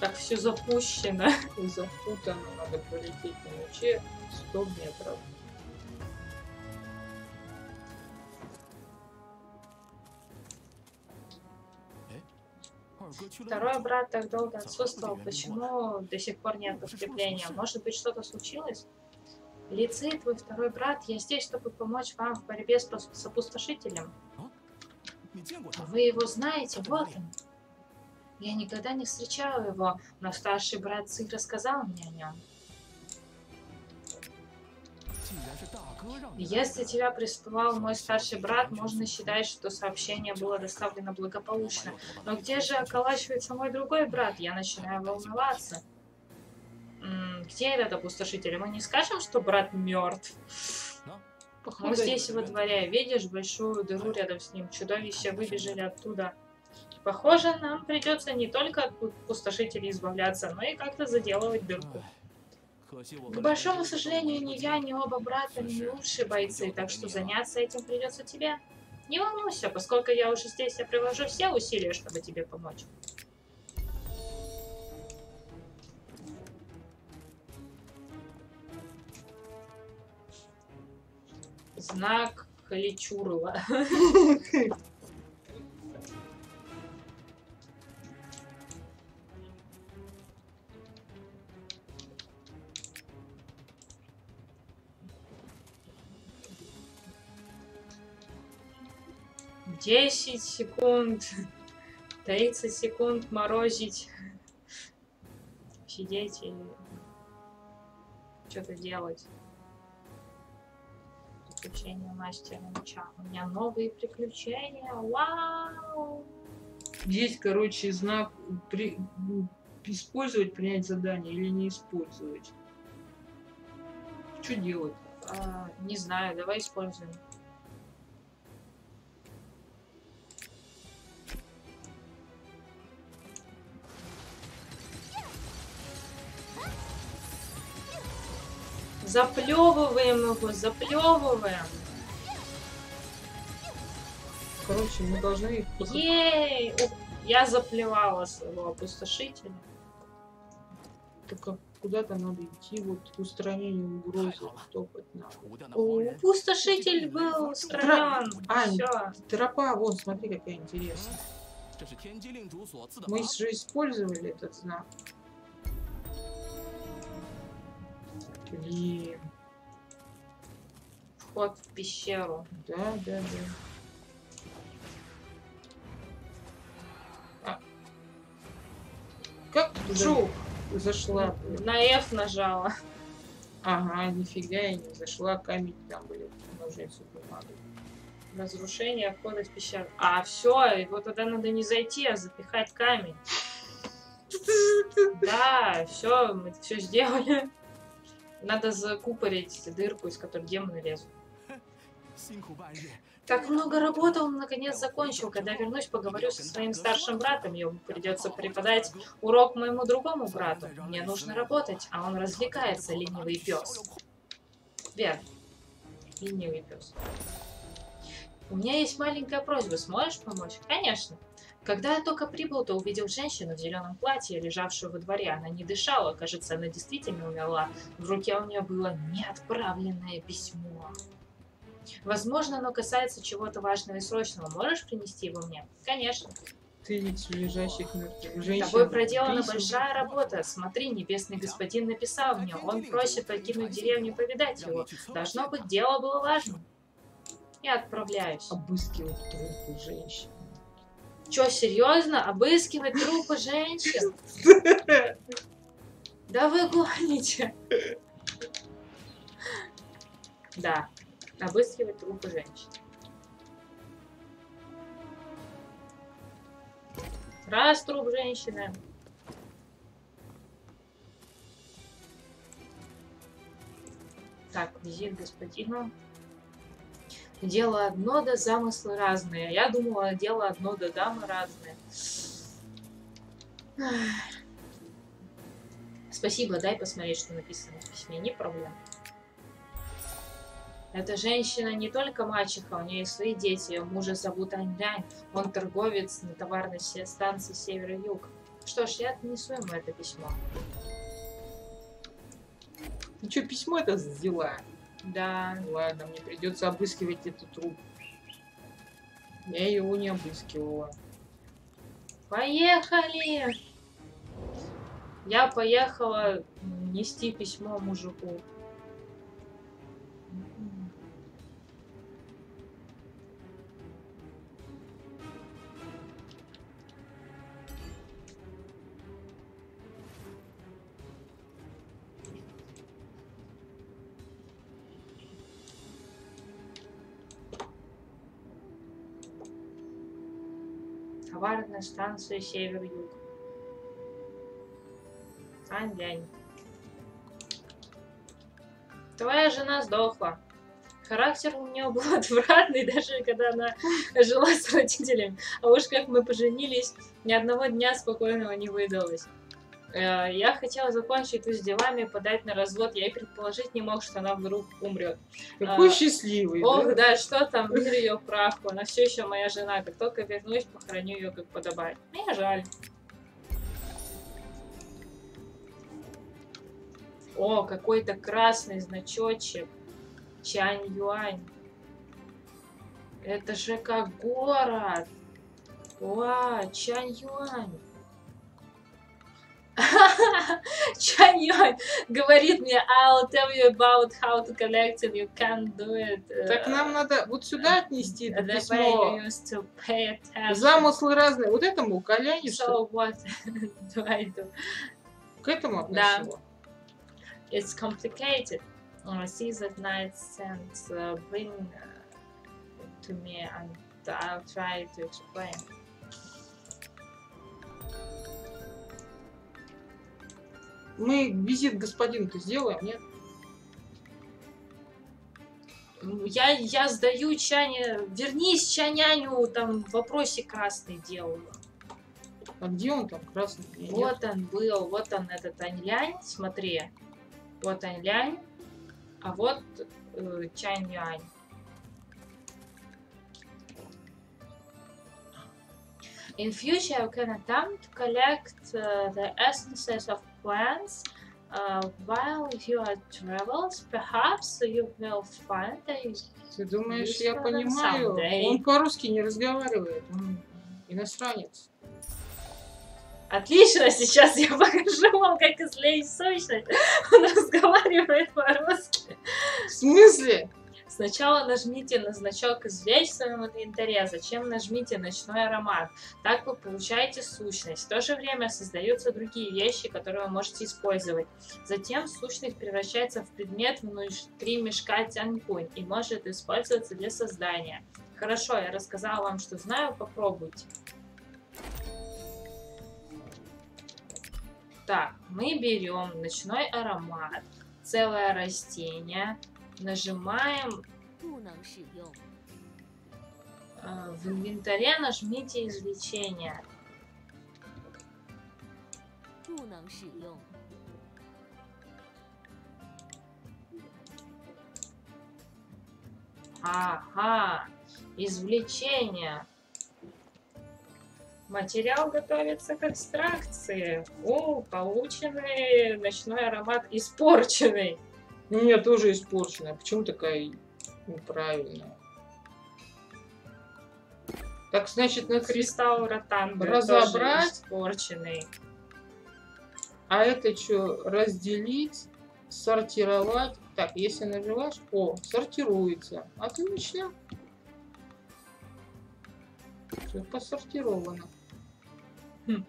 [SPEAKER 1] Так все запущено.
[SPEAKER 2] Запутано. Надо пролететь на мече 100 метров.
[SPEAKER 1] Второй брат так долго отсутствовал. Почему до сих пор нет подкрепления? Может быть, что-то случилось? Лицей, твой второй брат, я здесь, чтобы помочь вам в борьбе с опустошителем. Вы его знаете? Вот он. Я никогда не встречала его, но старший брат Ци рассказал мне о нем. Если тебя приспевал мой старший брат, можно считать, что сообщение было доставлено благополучно. Но где же околачивается мой другой брат? Я начинаю волноваться. М, Где этот опустошитель? Мы не скажем, что брат мертв. Мы здесь во дворе. Видишь большую дыру рядом с ним? Чудовища выбежали оттуда. Похоже, нам придется не только от пустошителей избавляться, но и как-то заделывать дырку. К большому сожалению, ни я, ни оба брата не лучшие бойцы, так что заняться этим придется тебе. Не волнуйся, поскольку я уже здесь, я приложу все усилия, чтобы тебе помочь. Знак Халичурова. 10 секунд, 30 секунд морозить, сидеть и что-то делать. Приключения мастера меча. У меня новые приключения. Вау!
[SPEAKER 2] Здесь, короче, знак при... использовать, принять задание или не использовать. Что делать?
[SPEAKER 1] А, не знаю, давай используем. Заплевываем его, заплевываем.
[SPEAKER 2] Короче, мы должны их...
[SPEAKER 1] Ей! Я заплевала своего опустошителя.
[SPEAKER 2] Только куда-то надо идти, вот к устранению угрозы, топать надо.
[SPEAKER 3] О,
[SPEAKER 1] опустошитель был устранен.
[SPEAKER 2] А,
[SPEAKER 1] Всё.
[SPEAKER 2] тропа, вон, смотри, какая интересная. Мы же использовали этот знак. Блин,
[SPEAKER 1] Вход в пещеру.
[SPEAKER 2] да, да, да. А. Как ты туда
[SPEAKER 1] Жу.
[SPEAKER 2] зашла?
[SPEAKER 1] На F нажала.
[SPEAKER 2] Ага, нифига я не зашла, камень там были, ножницы бумага.
[SPEAKER 1] Разрушение входа в пещеру. А, все, его туда надо не зайти, а запихать камень. Да, все, мы все сделали. Надо закупорить дырку, из которой демоны лезут. Так много работы, он наконец закончил. Когда вернусь, поговорю со своим старшим братом. Ему придется преподать урок моему другому брату. Мне нужно работать, а он развлекается, ленивый пес. Вер, ленивый пес. У меня есть маленькая просьба. Сможешь помочь? Конечно. Когда я только прибыл, то увидел женщину в зеленом платье, лежавшую во дворе. Она не дышала. Кажется, она действительно умерла. В руке у нее было неотправленное письмо. Возможно, оно касается чего-то важного и срочного. Можешь принести его мне? Конечно.
[SPEAKER 2] Тысячу лежащих мертвых женщин.
[SPEAKER 1] Тобой проделана
[SPEAKER 2] Писем.
[SPEAKER 1] большая работа. Смотри, небесный господин написал мне. Он просит покинуть деревню и повидать его. Должно быть, дело было важным. Я отправляюсь.
[SPEAKER 2] Обыскивать трупы женщин.
[SPEAKER 1] Чё, серьезно? Обыскивать трупы женщин? Да вы гоните. Да, обыскивать трупы женщин. Раз труп женщины. Так, визит господину. Дело одно, да замыслы разные. Я думала, дело одно, да дамы разные. Спасибо, дай посмотреть, что написано в письме, не проблема. Эта женщина не только мачеха, у нее есть свои дети. Ее мужа зовут Аньдань. Он торговец на товарной станции Север-Юг. Что ж, я отнесу ему это письмо.
[SPEAKER 2] Ну что, письмо это взяла?
[SPEAKER 1] Да,
[SPEAKER 2] Ладно, мне придется обыскивать этот труп. Я его не обыскивала.
[SPEAKER 1] поехали! Я поехала нести письмо мужику. Товарная станция Север-Юг. Ань-лянь. Твоя жена сдохла. Характер у нее был отвратный, даже когда она жила с родителями. А уж как мы поженились, ни одного дня спокойного не выдалось. Э, Я хотела закончить тут с делами, подать на развод. Я и предположить не мог, что она вдруг умрет.
[SPEAKER 2] Какой
[SPEAKER 1] А,
[SPEAKER 2] счастливый,
[SPEAKER 1] Ох,
[SPEAKER 2] да?
[SPEAKER 1] да, что там, мир ее праху. Она все еще моя жена. Как только вернусь, похороню ее как подобает. Мне жаль. О, какой-то красный значочек. Чань Юань. Это же как город. Ва, Чань Юань. Чан Юань говорит мне, I'll tell you about how to collect and you can't do it.
[SPEAKER 2] Так нам надо вот сюда отнести это письмо. Замыслы разные. Вот этому что
[SPEAKER 1] So what do I do?
[SPEAKER 2] К этому
[SPEAKER 1] Да.
[SPEAKER 2] относила?
[SPEAKER 1] It's complicated. Uh, see that night sent uh, bring uh, to me and I'll try to explain.
[SPEAKER 2] Мы визит господину-то сделаем, нет?
[SPEAKER 1] Ну, Я, я сдаю Чане, вернись, Чаняню, там вопросе красный делаю.
[SPEAKER 2] А где он там, красный? Нет.
[SPEAKER 1] Вот он был, вот он этот Аньлянь, смотри. Вот Аньлянь, а вот э, Чань Юань. In future, you can attempt to collect uh, the essences of plants uh, while you are travels. Perhaps you will find a
[SPEAKER 2] Ты думаешь, я понимаю?
[SPEAKER 1] someday.
[SPEAKER 2] Он по-русски не разговаривает. Он иностранец.
[SPEAKER 1] Отлично, сейчас я покажу вам, как извлечь сущность. Он разговаривает по-русски.
[SPEAKER 2] В смысле?
[SPEAKER 1] Сначала нажмите на значок «Извлечь» в своем инвентаре, затем нажмите «Ночной аромат». Так вы получаете сущность. В то же время создаются другие вещи, которые вы можете использовать. Затем сущность превращается в предмет внутри мешка Тянькунь и может использоваться для создания. Хорошо, я рассказала вам, что знаю, попробуйте. Так, мы берем ночной аромат, целое растение, нажимаем а, в инвентаре нажмите извлечение. Ага, извлечение. Материал готовится к экстракции. О, полученный ночной аромат испорченный.
[SPEAKER 2] У меня тоже испорченная. Почему такая неправильная? Так, значит, надо...
[SPEAKER 1] Кристалл ротанга
[SPEAKER 2] Разобрать.
[SPEAKER 1] испорченный.
[SPEAKER 2] А это что, разделить, сортировать? Так, если нажимаешь, о, сортируется. Отлично. Все посортировано.
[SPEAKER 1] Хм.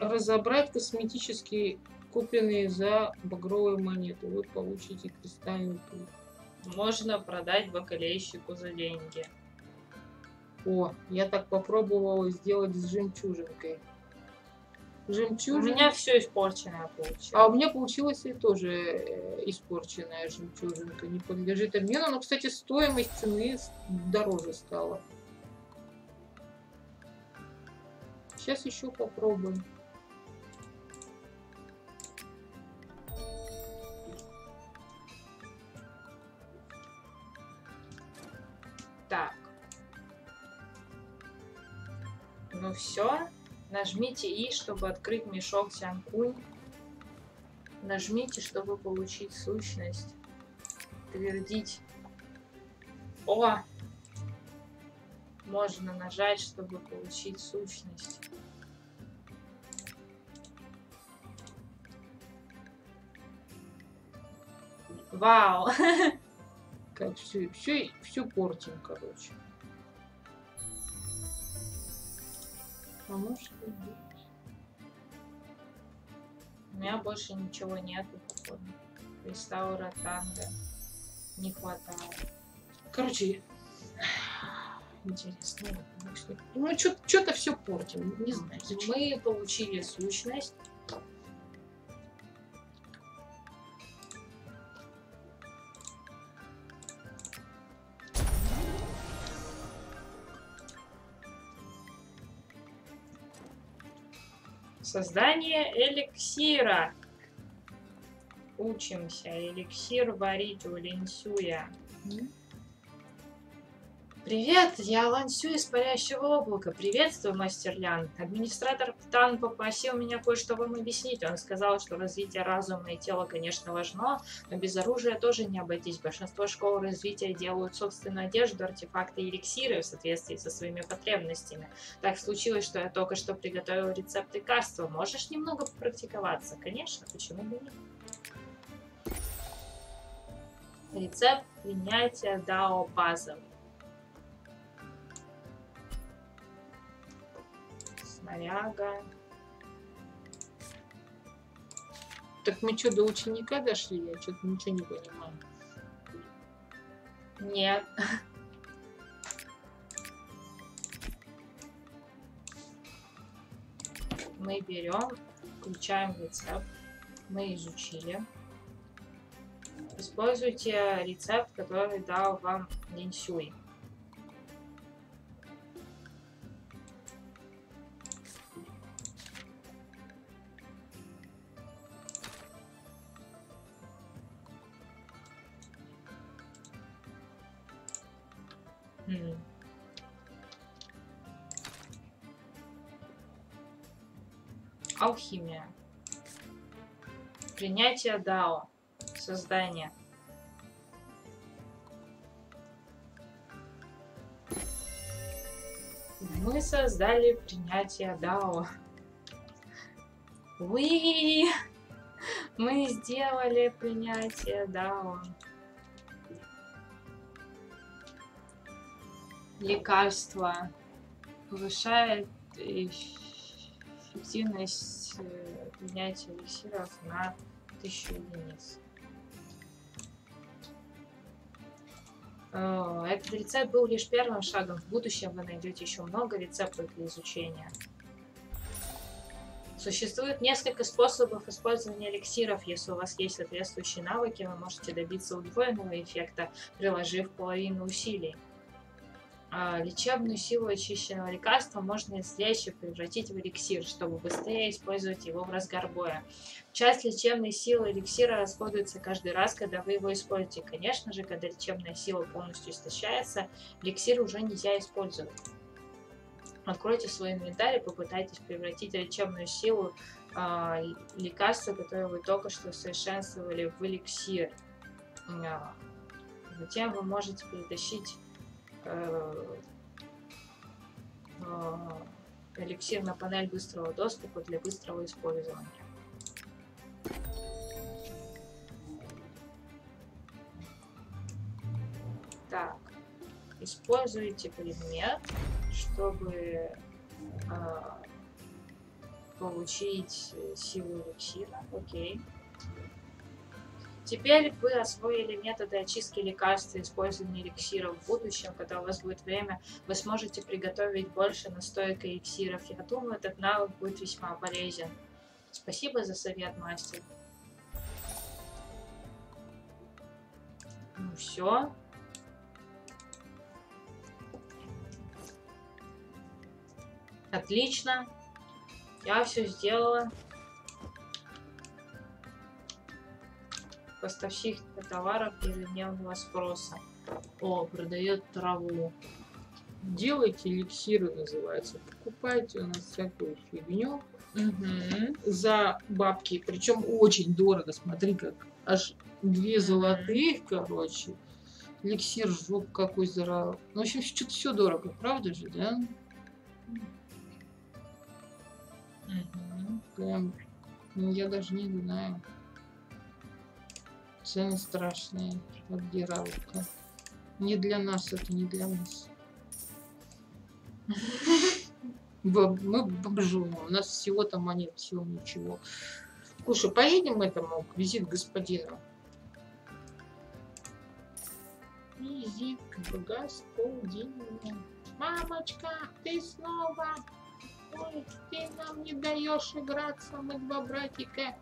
[SPEAKER 2] Разобрать косметические, купленные за багровые монеты. Вы получите кристальный пыль.
[SPEAKER 1] Можно продать бакалейщику за деньги.
[SPEAKER 2] О, я так попробовала сделать с жемчужинкой.
[SPEAKER 1] У
[SPEAKER 2] Жемчужина.
[SPEAKER 1] меня все испорченное получилось.
[SPEAKER 2] А у меня получилась и тоже э, испорченная жемчужинка. Не подлежит обмену. Но, кстати, стоимость цены дороже стала. Сейчас еще попробуем.
[SPEAKER 1] Ну все. Нажмите И, чтобы открыть мешок Сянкунь. Нажмите, чтобы получить сущность. Твердить. О! Можно нажать, чтобы получить сущность. Вау!
[SPEAKER 2] Как все, все, все портим, короче. Быть.
[SPEAKER 1] У меня больше ничего нету, походу. Кристалл ротанга. Не хватает.
[SPEAKER 2] Короче, интересно. Ну, что-то все портим. Не знаю.
[SPEAKER 1] Мы получили сущность. Создание эликсира. Учимся. Эликсир варить у линсюя. Привет, я Лансю из Парящего облака. Приветствую, мастер Лян. Администратор Птан попросил меня кое-что вам объяснить. Он сказал, что развитие разума и тела, конечно, важно, но без оружия тоже не обойтись. Большинство школ развития делают собственную одежду, артефакты и эликсиры в соответствии со своими потребностями. Так случилось, что я только что приготовил рецепт лекарства. Можешь немного попрактиковаться? Конечно, почему бы нет? Рецепт принятия Дао базовый. Снаряга.
[SPEAKER 2] Так мы что, до ученика дошли? Я что-то ничего не понимаю.
[SPEAKER 1] Нет. Мы берем, включаем рецепт. Мы изучили. Используйте рецепт, который дал вам Линсюй. Алхимия. Принятие Дао. Создание. Мы создали принятие Дао. Уи! Мы сделали принятие Дао. лекарство повышает эффективность э, принятия эликсиров на 1000 единиц. Э, Этот рецепт был лишь первым шагом. В будущем вы найдете еще много рецептов для изучения. Существует несколько способов использования эликсиров. Если у вас есть соответствующие навыки, вы можете добиться удвоенного эффекта, приложив половину усилий. А, лечебную силу очищенного лекарства можно извлечь и превратить в эликсир, чтобы быстрее использовать его в разгар боя. Часть лечебной силы эликсира расходуется каждый раз, когда вы его используете. Конечно же, когда лечебная сила полностью истощается, эликсир уже нельзя использовать. Откройте свой инвентарь и попытайтесь превратить лечебную силу э, лекарства, которое вы только что совершенствовали, в эликсир. А, затем вы можете перетащить э, эликсир на панель быстрого доступа для быстрого использования. Так, используйте предмет, чтобы э, получить силу эликсира. Окей. Теперь вы освоили методы очистки лекарств и использования эликсиров в будущем, когда у вас будет время, вы сможете приготовить больше настоек эликсиров. Я думаю, этот навык будет весьма полезен. Спасибо за совет, мастер. Ну все. Отлично. Я все сделала. Поставщик товаров ежедневного спроса. О, продает траву.
[SPEAKER 2] Делайте эликсиры, называется. Покупайте у нас всякую фигню
[SPEAKER 1] Угу.
[SPEAKER 2] за бабки. Причем очень дорого. Смотри, как аж две золотых, короче. Эликсир жук какой зара. Ну, в общем, что-то все дорого, правда же, да?
[SPEAKER 1] Угу.
[SPEAKER 2] Прям, ну, я даже не знаю. Цены страшные. Обдираловка. Не для нас это, не для нас. Мы бомжуем. У нас всего-то монет, всего ничего. Слушай, поедем этому визит к господину. Визит господину. Мамочка, ты снова. Ой, ты нам не даешь играться. Мы два братика.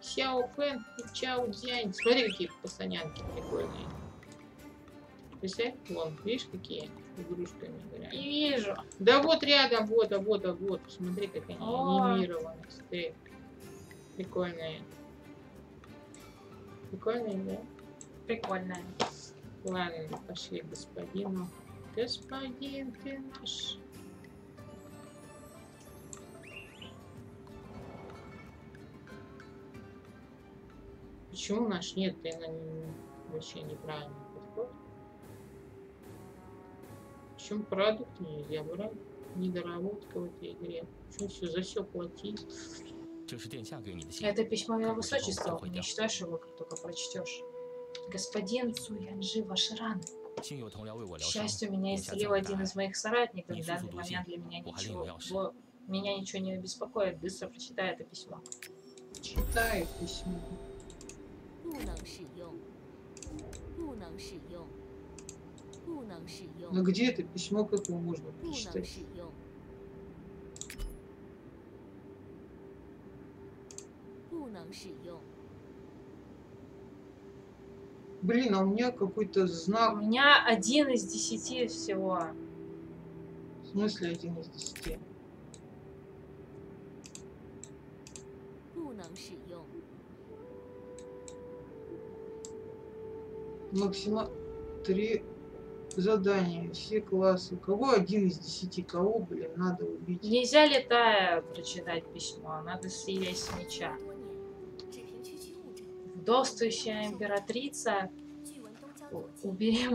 [SPEAKER 2] Сяо Фэн и Чао Дзянь. Смотри, какие пацанянки прикольные. Представь, вон, видишь, какие игрушками играют.
[SPEAKER 1] Не вижу.
[SPEAKER 2] Да вот рядом, вот, а вот, а вот. Смотри, как они
[SPEAKER 1] О.
[SPEAKER 2] анимированы. Смотри. Прикольные. Прикольные, да?
[SPEAKER 1] Прикольно.
[SPEAKER 2] Ладно, пошли господину. Господин ты наш. Почему наш нет? Ты на вообще неправильный подход. Почему продукт ну, нельзя брать? Недоработка в этой игре. Почему все за все платить?
[SPEAKER 1] Это письмо его высочества. Не считаешь его, как только прочтешь. Господин Цуянжи, ваши раны. К счастью, меня исцелил один из моих соратников. В данный момент для меня ничего. Меня ничего не беспокоит. Быстро прочитай это письмо.
[SPEAKER 2] Читай письмо.
[SPEAKER 8] 不能使用，不能使用，不能使用，
[SPEAKER 2] Ну где это письмо, как его можно
[SPEAKER 8] 不能
[SPEAKER 2] прочитать?
[SPEAKER 8] 使用，不能使用，
[SPEAKER 2] Блин, а у меня какой-то
[SPEAKER 1] У
[SPEAKER 2] знак,
[SPEAKER 1] меня один из десяти всего.
[SPEAKER 2] в смысле один из десяти.
[SPEAKER 8] 不能使
[SPEAKER 2] Максима три задания. Все классы. Кого один из десяти? Кого, блин, надо убить?
[SPEAKER 1] Нельзя летая прочитать письмо. Надо съесть с меча. Вдовствующая императрица. Убери.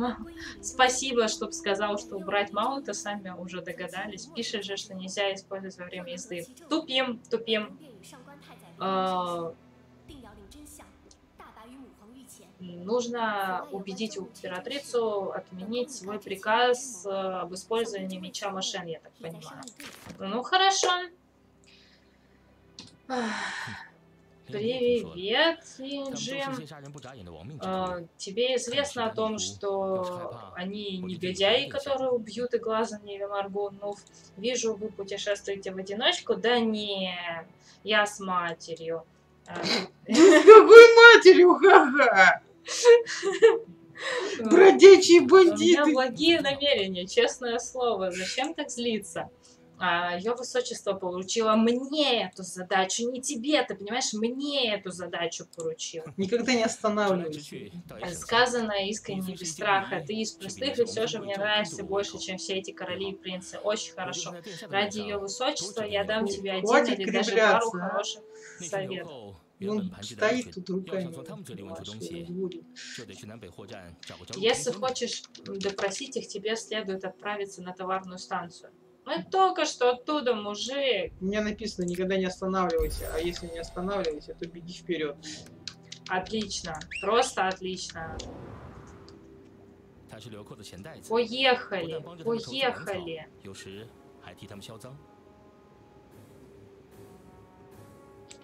[SPEAKER 1] Спасибо, чтоб сказал, что убрать маунта, сами уже догадались. Пишет же, что нельзя использовать во время езды. Тупим, тупим. Э нужно убедить императрицу отменить свой приказ э, об использовании меча Машен, я так понимаю. Ну, хорошо. Привет,
[SPEAKER 6] Инджин.
[SPEAKER 1] А, тебе известно о том, что они негодяи, которые убьют и глаза не моргнув. Вижу, вы путешествуете в одиночку. Да не, я с матерью.
[SPEAKER 2] С какой матерью, ха-ха! Бродячие
[SPEAKER 1] У меня
[SPEAKER 2] бандиты!
[SPEAKER 1] благие намерения, честное слово. Зачем так злиться? А, ее высочество поручило мне эту задачу, не тебе, ты понимаешь, мне эту задачу поручило.
[SPEAKER 2] Никогда не останавливайся.
[SPEAKER 6] А
[SPEAKER 1] Сказано искренне, без страха. Ты из простых, и все же мне нравишься больше, чем все эти короли и принцы. Очень хорошо. Ради ее высочества я дам тебе один или даже пару
[SPEAKER 2] а?
[SPEAKER 1] хороших советов.
[SPEAKER 6] Ну,
[SPEAKER 2] он стоит тут руками.
[SPEAKER 1] Если хочешь допросить их, тебе следует отправиться на товарную станцию. Ну, Мы только что оттуда, мужик.
[SPEAKER 2] У меня написано, никогда не останавливайся, а если не останавливайся, то беги вперед.
[SPEAKER 1] Отлично, просто отлично. Поехали, поехали.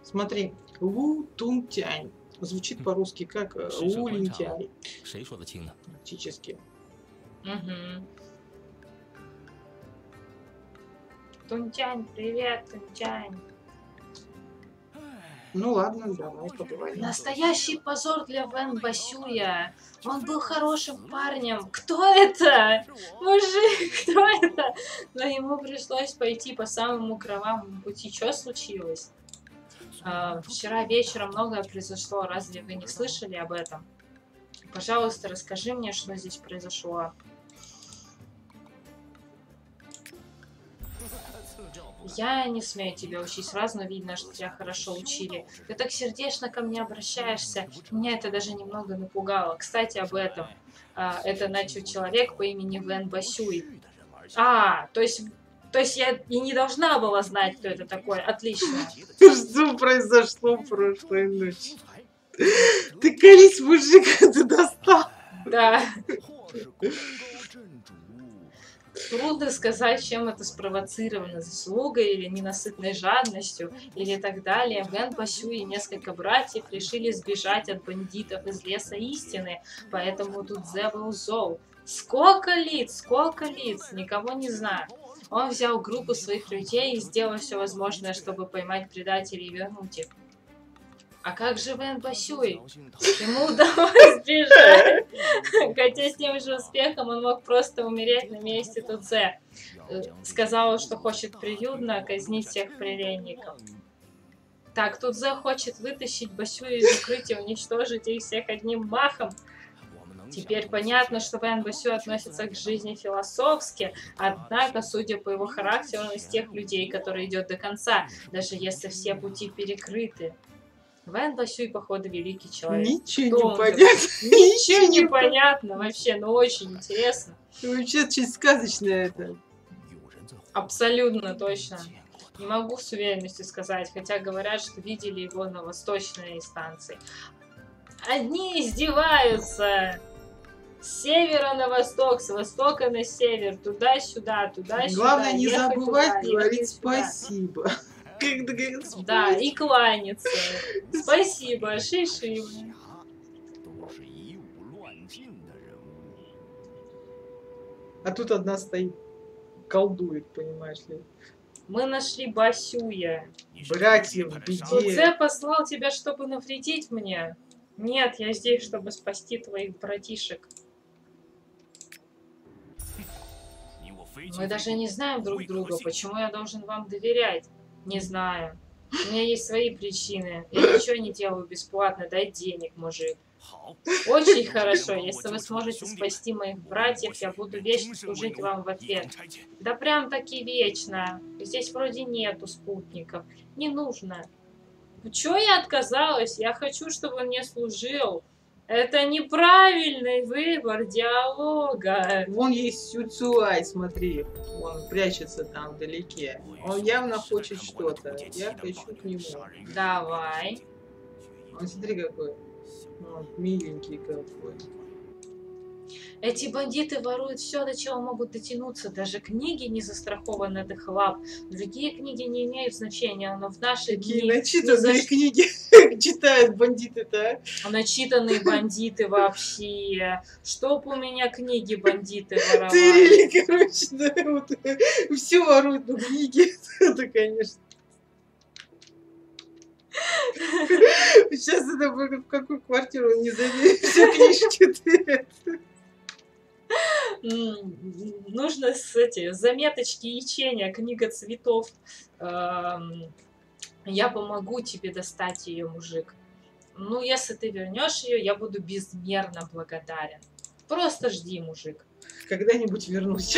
[SPEAKER 2] Смотри, Лу Тунтянь. Звучит по-русски как э, Лу
[SPEAKER 6] Линтянь.
[SPEAKER 2] Практически.
[SPEAKER 1] Угу. Тунтянь, привет, Тунтянь.
[SPEAKER 2] Ну ладно, давай поговорим.
[SPEAKER 1] Настоящий позор для Вен Басюя. Он был хорошим парнем. Кто это? Мужик, кто это? Но ему пришлось пойти по самому кровавому пути. Что случилось? А, вчера вечером многое произошло. Разве вы не слышали об этом? Пожалуйста, расскажи мне, что здесь произошло. Я не смею тебя учить, сразу видно, что тебя хорошо учили. Ты так сердечно ко мне обращаешься. Меня это даже немного напугало. Кстати, об этом. А, это начал человек по имени Вен Басюй. А, то есть, то есть я и не должна была знать, кто это такой. Отлично.
[SPEAKER 2] Что произошло прошлой ночью? Ты колись, мужик, ты достал.
[SPEAKER 1] Да. Трудно сказать, чем это спровоцировано, заслугой или ненасытной жадностью или так далее. Бен Пасю и несколько братьев решили сбежать от бандитов из леса истины, поэтому тут Зе был зол. Сколько лиц, сколько лиц, никого не знаю. Он взял группу своих людей и сделал все возможное, чтобы поймать предателей и вернуть их. А как же Вен Басюй? Ему удалось сбежать. Хотя с ним же успехом он мог просто умереть на месте Туце. Э, сказал, что хочет приюдно казнить всех приренников. Так, Тутзе хочет вытащить Басюю из укрытия, уничтожить их всех одним махом. Теперь понятно, что Вен Басю относится к жизни философски, однако, судя по его характеру, он из тех людей, которые идет до конца, даже если все пути перекрыты. Вэн Басюй, походу, великий человек.
[SPEAKER 2] Ничего не
[SPEAKER 1] он
[SPEAKER 2] понятно.
[SPEAKER 1] Ничего не понятно вообще, но очень интересно.
[SPEAKER 2] Вообще очень сказочное это.
[SPEAKER 1] Абсолютно точно. Не могу с уверенностью сказать, хотя говорят, что видели его на восточной станции. Одни издеваются. С севера на восток, с востока на север, туда-сюда, туда-сюда.
[SPEAKER 2] Главное не забывать
[SPEAKER 1] туда,
[SPEAKER 2] говорить спасибо.
[SPEAKER 1] Да, и кланяться. Спасибо, шиши.
[SPEAKER 2] А тут одна стоит, колдует, понимаешь ли.
[SPEAKER 1] Мы нашли Басюя.
[SPEAKER 2] Братья в беде.
[SPEAKER 1] Луце послал тебя, чтобы навредить мне. Нет, я здесь, чтобы спасти твоих братишек. Мы даже не знаем друг друга, почему я должен вам доверять? Не знаю. У меня есть свои причины. Я ничего не делаю бесплатно. Дай денег, мужик. Очень хорошо. Если вы сможете спасти моих братьев, я буду вечно служить вам в ответ. Да прям таки вечно. Здесь вроде нету спутников. Не нужно. Чё я отказалась? Я хочу, чтобы он мне служил. Это неправильный выбор диалога.
[SPEAKER 2] Вон есть Сюцуай, смотри. Он прячется там вдалеке. Он явно хочет что-то. Я хочу к нему.
[SPEAKER 1] Давай.
[SPEAKER 2] Он смотри какой. Он миленький какой.
[SPEAKER 1] Эти бандиты воруют все, до чего могут дотянуться. Даже книги не застрахованы от их лап. Другие книги не имеют значения, но в наши
[SPEAKER 2] Какие
[SPEAKER 1] дни... ни за
[SPEAKER 2] начитанные
[SPEAKER 1] ш-
[SPEAKER 2] книги читают бандиты-то, а?
[SPEAKER 1] Начитанные бандиты вообще. Чтоб у меня книги бандиты воровали.
[SPEAKER 2] Тырили, короче, да, вот, все воруют, ну, книги, это, конечно. Сейчас это бы в какую квартиру не зайдет, все книжки тырят.
[SPEAKER 1] Нужно с эти заметочки ячения, книга цветов. Эм, Я помогу тебе достать ее, мужик. Ну, если ты вернешь ее, я буду безмерно благодарен. Просто жди, мужик.
[SPEAKER 2] Когда-нибудь вернусь.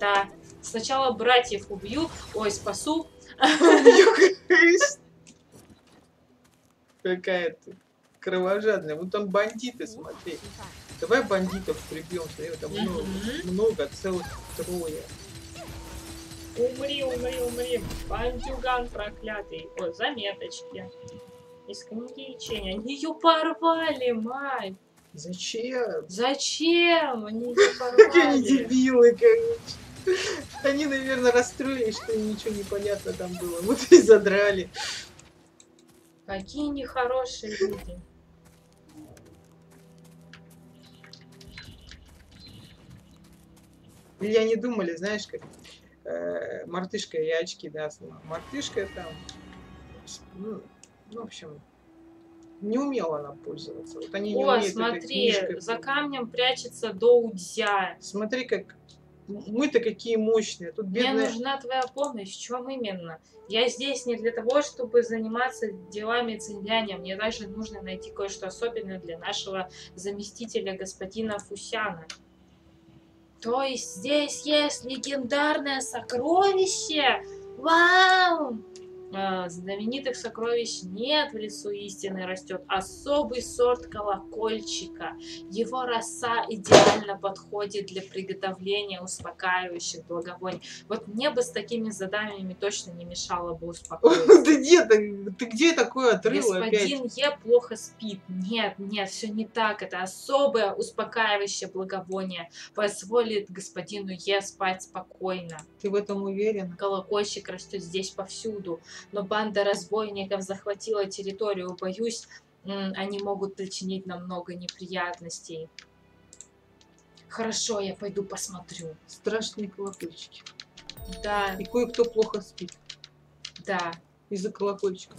[SPEAKER 1] Да. Сначала братьев убью, ой, спасу.
[SPEAKER 2] Какая ты кровожадная. Вот там бандиты, смотри. Давай бандитов прибьем, смотри, там много,
[SPEAKER 1] Мгм.
[SPEAKER 2] много, целых трое.
[SPEAKER 1] Умри, умри, умри. Бандюган проклятый. Ой, заметочки. Из книги ячения. Они ее порвали, мать.
[SPEAKER 2] Зачем?
[SPEAKER 1] Зачем? Они ее
[SPEAKER 2] Какие они
[SPEAKER 1] порвали.
[SPEAKER 2] дебилы, короче. Они, наверное, расстроились, что им ничего не понятно там было. Вот и задрали.
[SPEAKER 1] Какие нехорошие люди.
[SPEAKER 2] Или они думали, знаешь, как э, мартышка и очки, да. Мартышка там, ну, в общем, не умела она пользоваться. Вот они не
[SPEAKER 1] О,
[SPEAKER 2] умеют
[SPEAKER 1] смотри, за камнем прячется Доудзя.
[SPEAKER 2] Смотри, как мы-то какие мощные. Тут
[SPEAKER 1] Мне
[SPEAKER 2] бедная...
[SPEAKER 1] нужна твоя помощь. В чем именно? Я здесь не для того, чтобы заниматься делами Цинляня. Мне также нужно найти кое-что особенное для нашего заместителя господина Фусяна. То есть здесь есть легендарное сокровище? Вау! А, знаменитых сокровищ нет в лесу истины растет особый сорт колокольчика. Его роса идеально подходит для приготовления успокаивающих благовоний. Вот мне бы с такими заданиями точно не мешало бы успокоиться.
[SPEAKER 2] Ты где, ты, где такое отрыл опять?
[SPEAKER 1] Господин Е плохо спит. Нет, нет, все не так. Это особое успокаивающее благовоние позволит господину Е спать спокойно.
[SPEAKER 2] Ты в этом уверен?
[SPEAKER 1] Колокольчик растет здесь повсюду, но банда разбойников захватила территорию. Боюсь, они могут причинить нам много неприятностей. Хорошо, я пойду посмотрю.
[SPEAKER 2] Страшные колокольчики.
[SPEAKER 1] Да,
[SPEAKER 2] И кое-кто плохо спит
[SPEAKER 1] да,
[SPEAKER 2] из-за колокольчиков.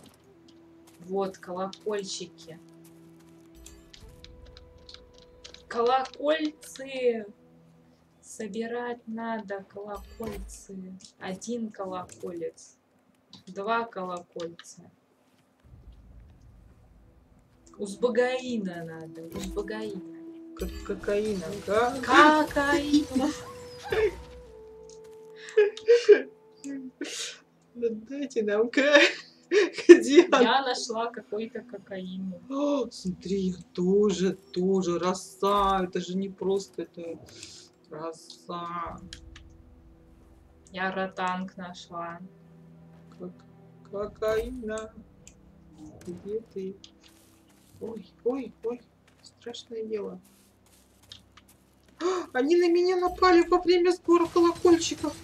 [SPEAKER 1] вот колокольчики. Колокольцы! Собирать надо колокольцы. Один колоколец. Два колокольца. Узбагаина надо, узбагаина.
[SPEAKER 2] Как кокаина. Как?
[SPEAKER 1] Кокаин.
[SPEAKER 2] Да дайте нам ка. Где она?
[SPEAKER 1] Я нашла какой-то кокаин.
[SPEAKER 2] О, смотри, их тоже, тоже роса. Это же не просто это роса.
[SPEAKER 1] Я ротанг нашла.
[SPEAKER 2] Кокаина. Где ты? Ой, ой, ой. Страшное дело. Они на меня напали во время сбора колокольчиков.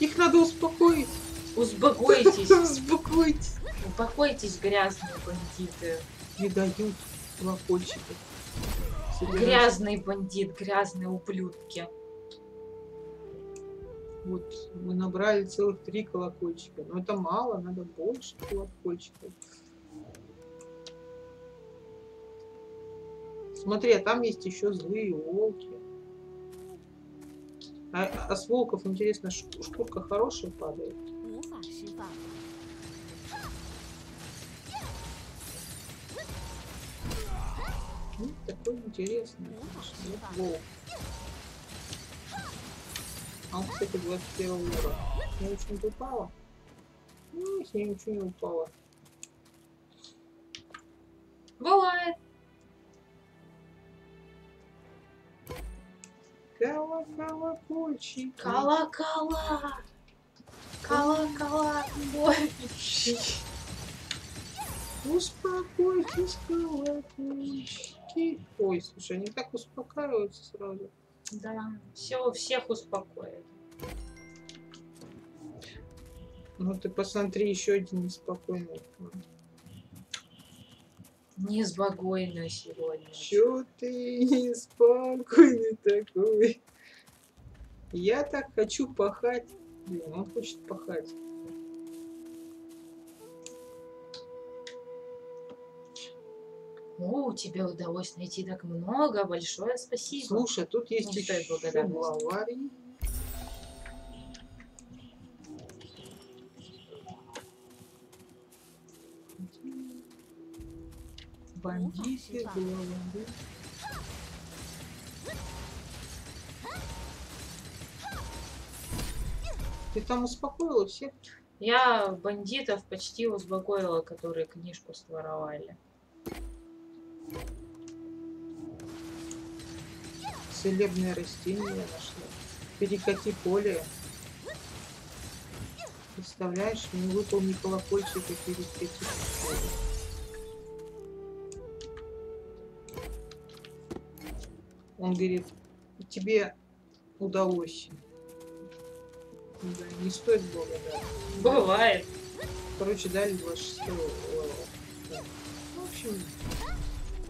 [SPEAKER 2] Их надо успокоить.
[SPEAKER 1] Успокойтесь.
[SPEAKER 2] Успокойтесь.
[SPEAKER 1] Успокойтесь, грязные бандиты.
[SPEAKER 2] Не дают колокольчиков.
[SPEAKER 1] Грязный бандит, грязные ублюдки.
[SPEAKER 2] Вот мы набрали целых три колокольчика. Но это мало, надо больше колокольчиков. Смотри, а там есть еще злые волки. А, а с волков, интересно, шкурка хорошая падает? Ну, такой интересный. Вот волк. А он, кстати, 21 уровня. С ней что-нибудь упало? Ну, с ней ничего не упало.
[SPEAKER 1] Бывает.
[SPEAKER 2] Колокольчик.
[SPEAKER 1] Колокола. Колокола. Бой.
[SPEAKER 2] Успокойтесь, колокольчики. Ой, слушай, они так успокаиваются сразу.
[SPEAKER 1] Да, все, всех успокоит.
[SPEAKER 2] Ну ты посмотри, еще один неспокойный.
[SPEAKER 1] Неспокойно сегодня.
[SPEAKER 2] Чё ты неспокойный такой? Я так хочу пахать. Блин, он хочет пахать.
[SPEAKER 1] О, тебе удалось найти так много. Большое спасибо.
[SPEAKER 2] Слушай, тут есть
[SPEAKER 1] благодарности.
[SPEAKER 2] главарь. Бандиты, главари. Ты там успокоила всех?
[SPEAKER 1] Я бандитов почти успокоила, которые книжку своровали.
[SPEAKER 2] Целебное растение я нашла. Перекати поле. Представляешь, не выполни колокольчик и перекати поле. Он говорит, тебе удалось. Да, не стоит благодарности.
[SPEAKER 1] Бывает.
[SPEAKER 2] Короче, дали 26 level. Да. Ну, В общем,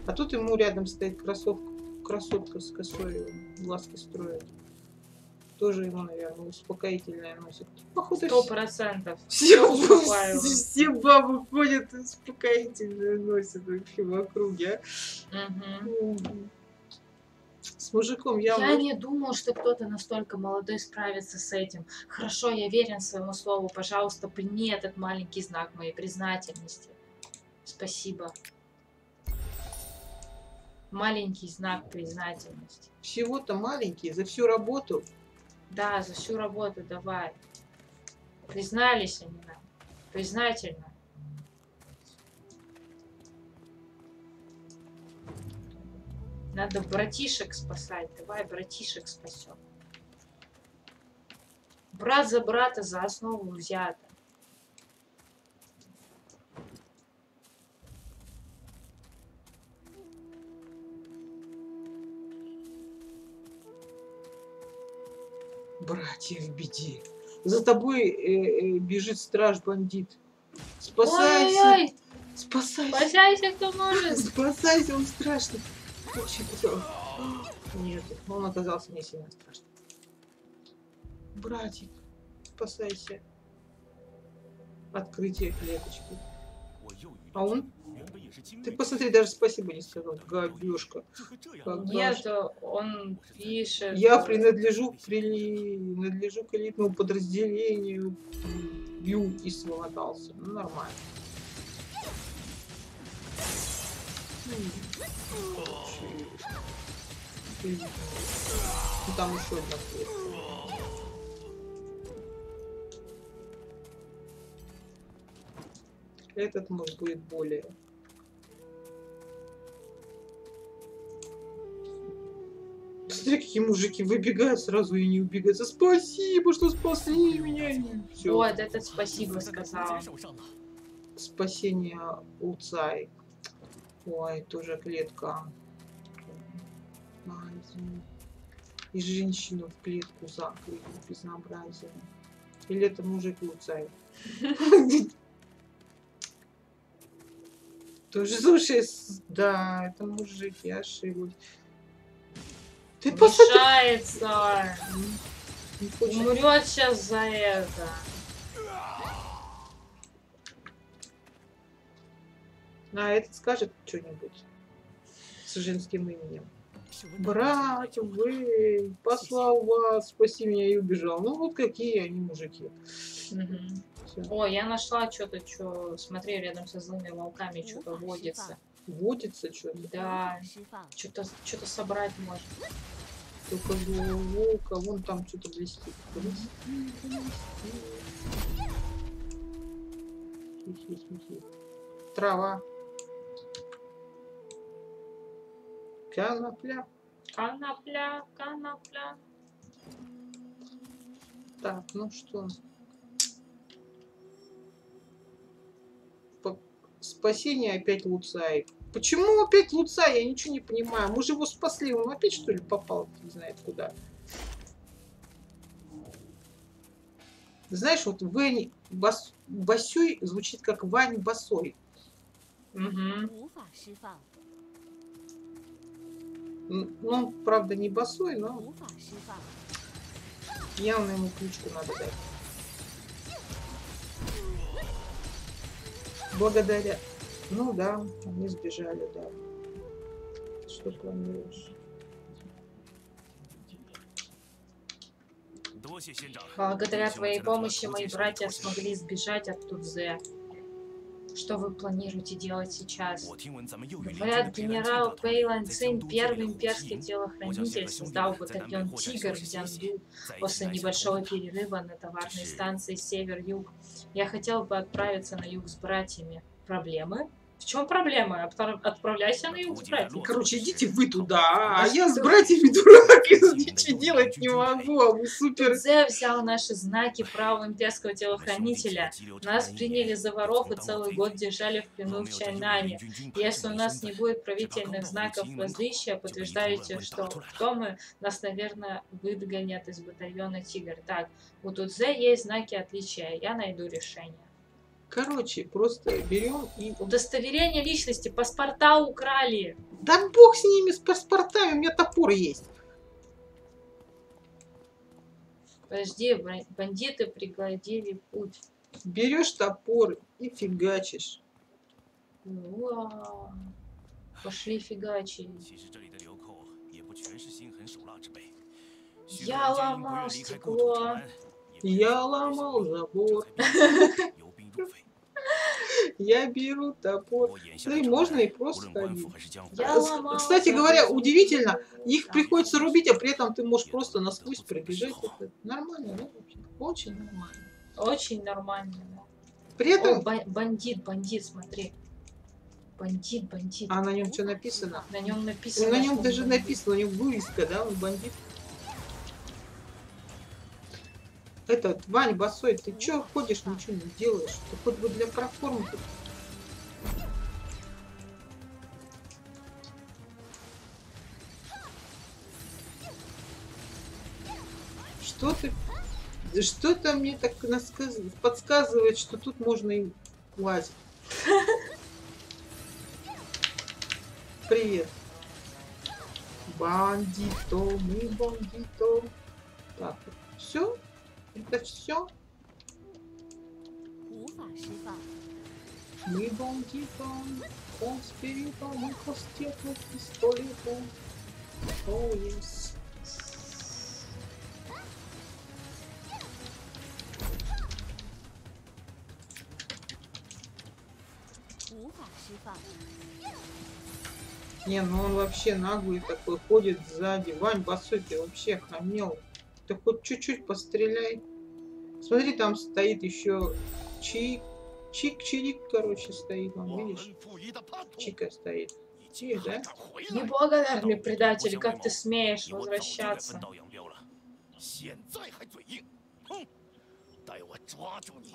[SPEAKER 2] а тут ему рядом стоит кроссовка, красотка с косой, глазки строит. Тоже ему, наверное, успокоительное носит. Походу,
[SPEAKER 1] Сто процентов.
[SPEAKER 2] все, все бабы ходят успокоительное носят вообще в округе. Ну, С мужиком я...
[SPEAKER 1] Я не думал, что кто-то настолько молодой справится с этим. Хорошо, я верен своему слову. Пожалуйста, прими этот маленький знак моей признательности. Спасибо. Маленький знак признательности.
[SPEAKER 2] Всего-то маленький, за всю работу.
[SPEAKER 1] Да, за всю работу давай. Признались они нам. Признательно. Надо братишек спасать. Давай братишек спасем. Брат за брата за основу взято.
[SPEAKER 2] братья в беде. За тобой э, э, бежит страж-бандит. Спасайся!
[SPEAKER 1] Ой, ой.
[SPEAKER 2] Спасайся!
[SPEAKER 1] Спасайся, кто может!
[SPEAKER 2] Спасайся, он страшный! Вообще, кто? Нет, он оказался не сильно страшным. Братик, спасайся. Открытие клеточки. А он? Ты посмотри, даже спасибо не сказал. Габюшка.
[SPEAKER 1] Нет, он пишет...
[SPEAKER 2] Я принадлежу, принадлежу к элитному подразделению. Ю и смотался. Ну, нормально. Ну, там еще одна. Этот может будет более. смотри, какие мужики выбегают сразу и не убегают. Спасибо, что спасли меня. Все.
[SPEAKER 1] Вот, этот спасибо
[SPEAKER 3] сказал.
[SPEAKER 2] Спасение Уцай. Ой, тоже клетка. И женщину в клетку закрыли. Безобразие. Или это мужик Уцай? Тоже, слушай, да, это мужик, я ошиблась. Ты.
[SPEAKER 1] Мешается. Умрет сейчас за это.
[SPEAKER 2] А этот скажет что-нибудь с женским именем. Брат, вы, послал вас, спаси меня и убежал. Ну вот какие они мужики. Всё.
[SPEAKER 1] О, я нашла что-то, что, смотри, рядом со злыми волками что-то водится.
[SPEAKER 2] Водится что-то.
[SPEAKER 1] Да, что-то что собрать можно.
[SPEAKER 2] Только волка, вон там что-то блестит. Трава. Конопля.
[SPEAKER 1] Конопля, конопля.
[SPEAKER 2] Так, ну что? Спасение опять Луцай. Почему опять Луцай? Я ничего не понимаю. Мы же его спасли. Он опять что ли попал? Не знает куда. Знаешь, вот Вэнь бас, Басюй звучит как Вань Басой.
[SPEAKER 1] Угу.
[SPEAKER 2] Ну, правда, не басой, но явно ему ключку надо дать. благодаря... Ну да, они сбежали, да. Что планируешь?
[SPEAKER 1] Благодаря твоей помощи мои братья смогли сбежать от Тудзе что вы планируете делать сейчас. Говорят, генерал Пейлан Цин, первый имперский телохранитель, создал батальон «Тигр» в Дзянду после небольшого перерыва на товарной станции «Север-Юг». Я хотел бы отправиться на юг с братьями. Проблемы? В чем проблема? Отпра- Отправляйся на юг с братьями.
[SPEAKER 2] Короче, идите вы туда, а
[SPEAKER 1] А
[SPEAKER 2] я с братьями дурак, ничего делать не могу, а вы супер...
[SPEAKER 1] Тудзе взял наши знаки права имперского телохранителя. Нас приняли за воров и целый год держали в плену в Чайнане. Если у нас не будет правительных знаков различия, подтверждающих, что кто мы, нас, наверное, выгонят из батальона «Тигр». Так, у Тудзе есть знаки отличия. Я найду решение.
[SPEAKER 2] Короче, просто берем и...
[SPEAKER 1] Удостоверение личности, паспорта украли.
[SPEAKER 2] Да бог с ними, с паспортами, у меня топор есть.
[SPEAKER 1] Подожди, бандиты пригладили путь.
[SPEAKER 2] Берешь топор и фигачишь.
[SPEAKER 1] Уа. Пошли фигачить. Я ломал стекло.
[SPEAKER 2] Я ломал забор. Я беру топор.
[SPEAKER 3] Да
[SPEAKER 2] и можно и просто
[SPEAKER 1] один.
[SPEAKER 2] Кстати говоря, удивительно, их приходится рубить, а при этом ты можешь просто насквозь пробежать. Это нормально, да? Очень нормально.
[SPEAKER 1] Очень нормально, да.
[SPEAKER 2] При этом...
[SPEAKER 1] О, бандит, бандит, смотри. Бандит, бандит.
[SPEAKER 2] А на нем что написано?
[SPEAKER 1] На нем написано.
[SPEAKER 2] На нем даже написано, у него вывеска, да, он бандит. Этот, Вань Босой, ты чё ходишь, ничего не делаешь? Ты хоть бы для проформы. Что ты... Что-то мне так подсказывает, что тут можно и лазить. Привет. Бандито, мы бандито. Так, все? это все?
[SPEAKER 8] Мы бандитом, он спиритом,
[SPEAKER 2] мы хостетом, пистолетом. Oh, yes. Не, ну он вообще наглый такой ходит сзади. Вань, босой, ты вообще хамел. Ты хоть чуть-чуть постреляй. Смотри, там стоит еще чик. Чик-чирик, короче, стоит. Он, видишь? Чика стоит.
[SPEAKER 5] Видишь,
[SPEAKER 2] да?
[SPEAKER 1] Неблагодарный предатель, как ты смеешь возвращаться?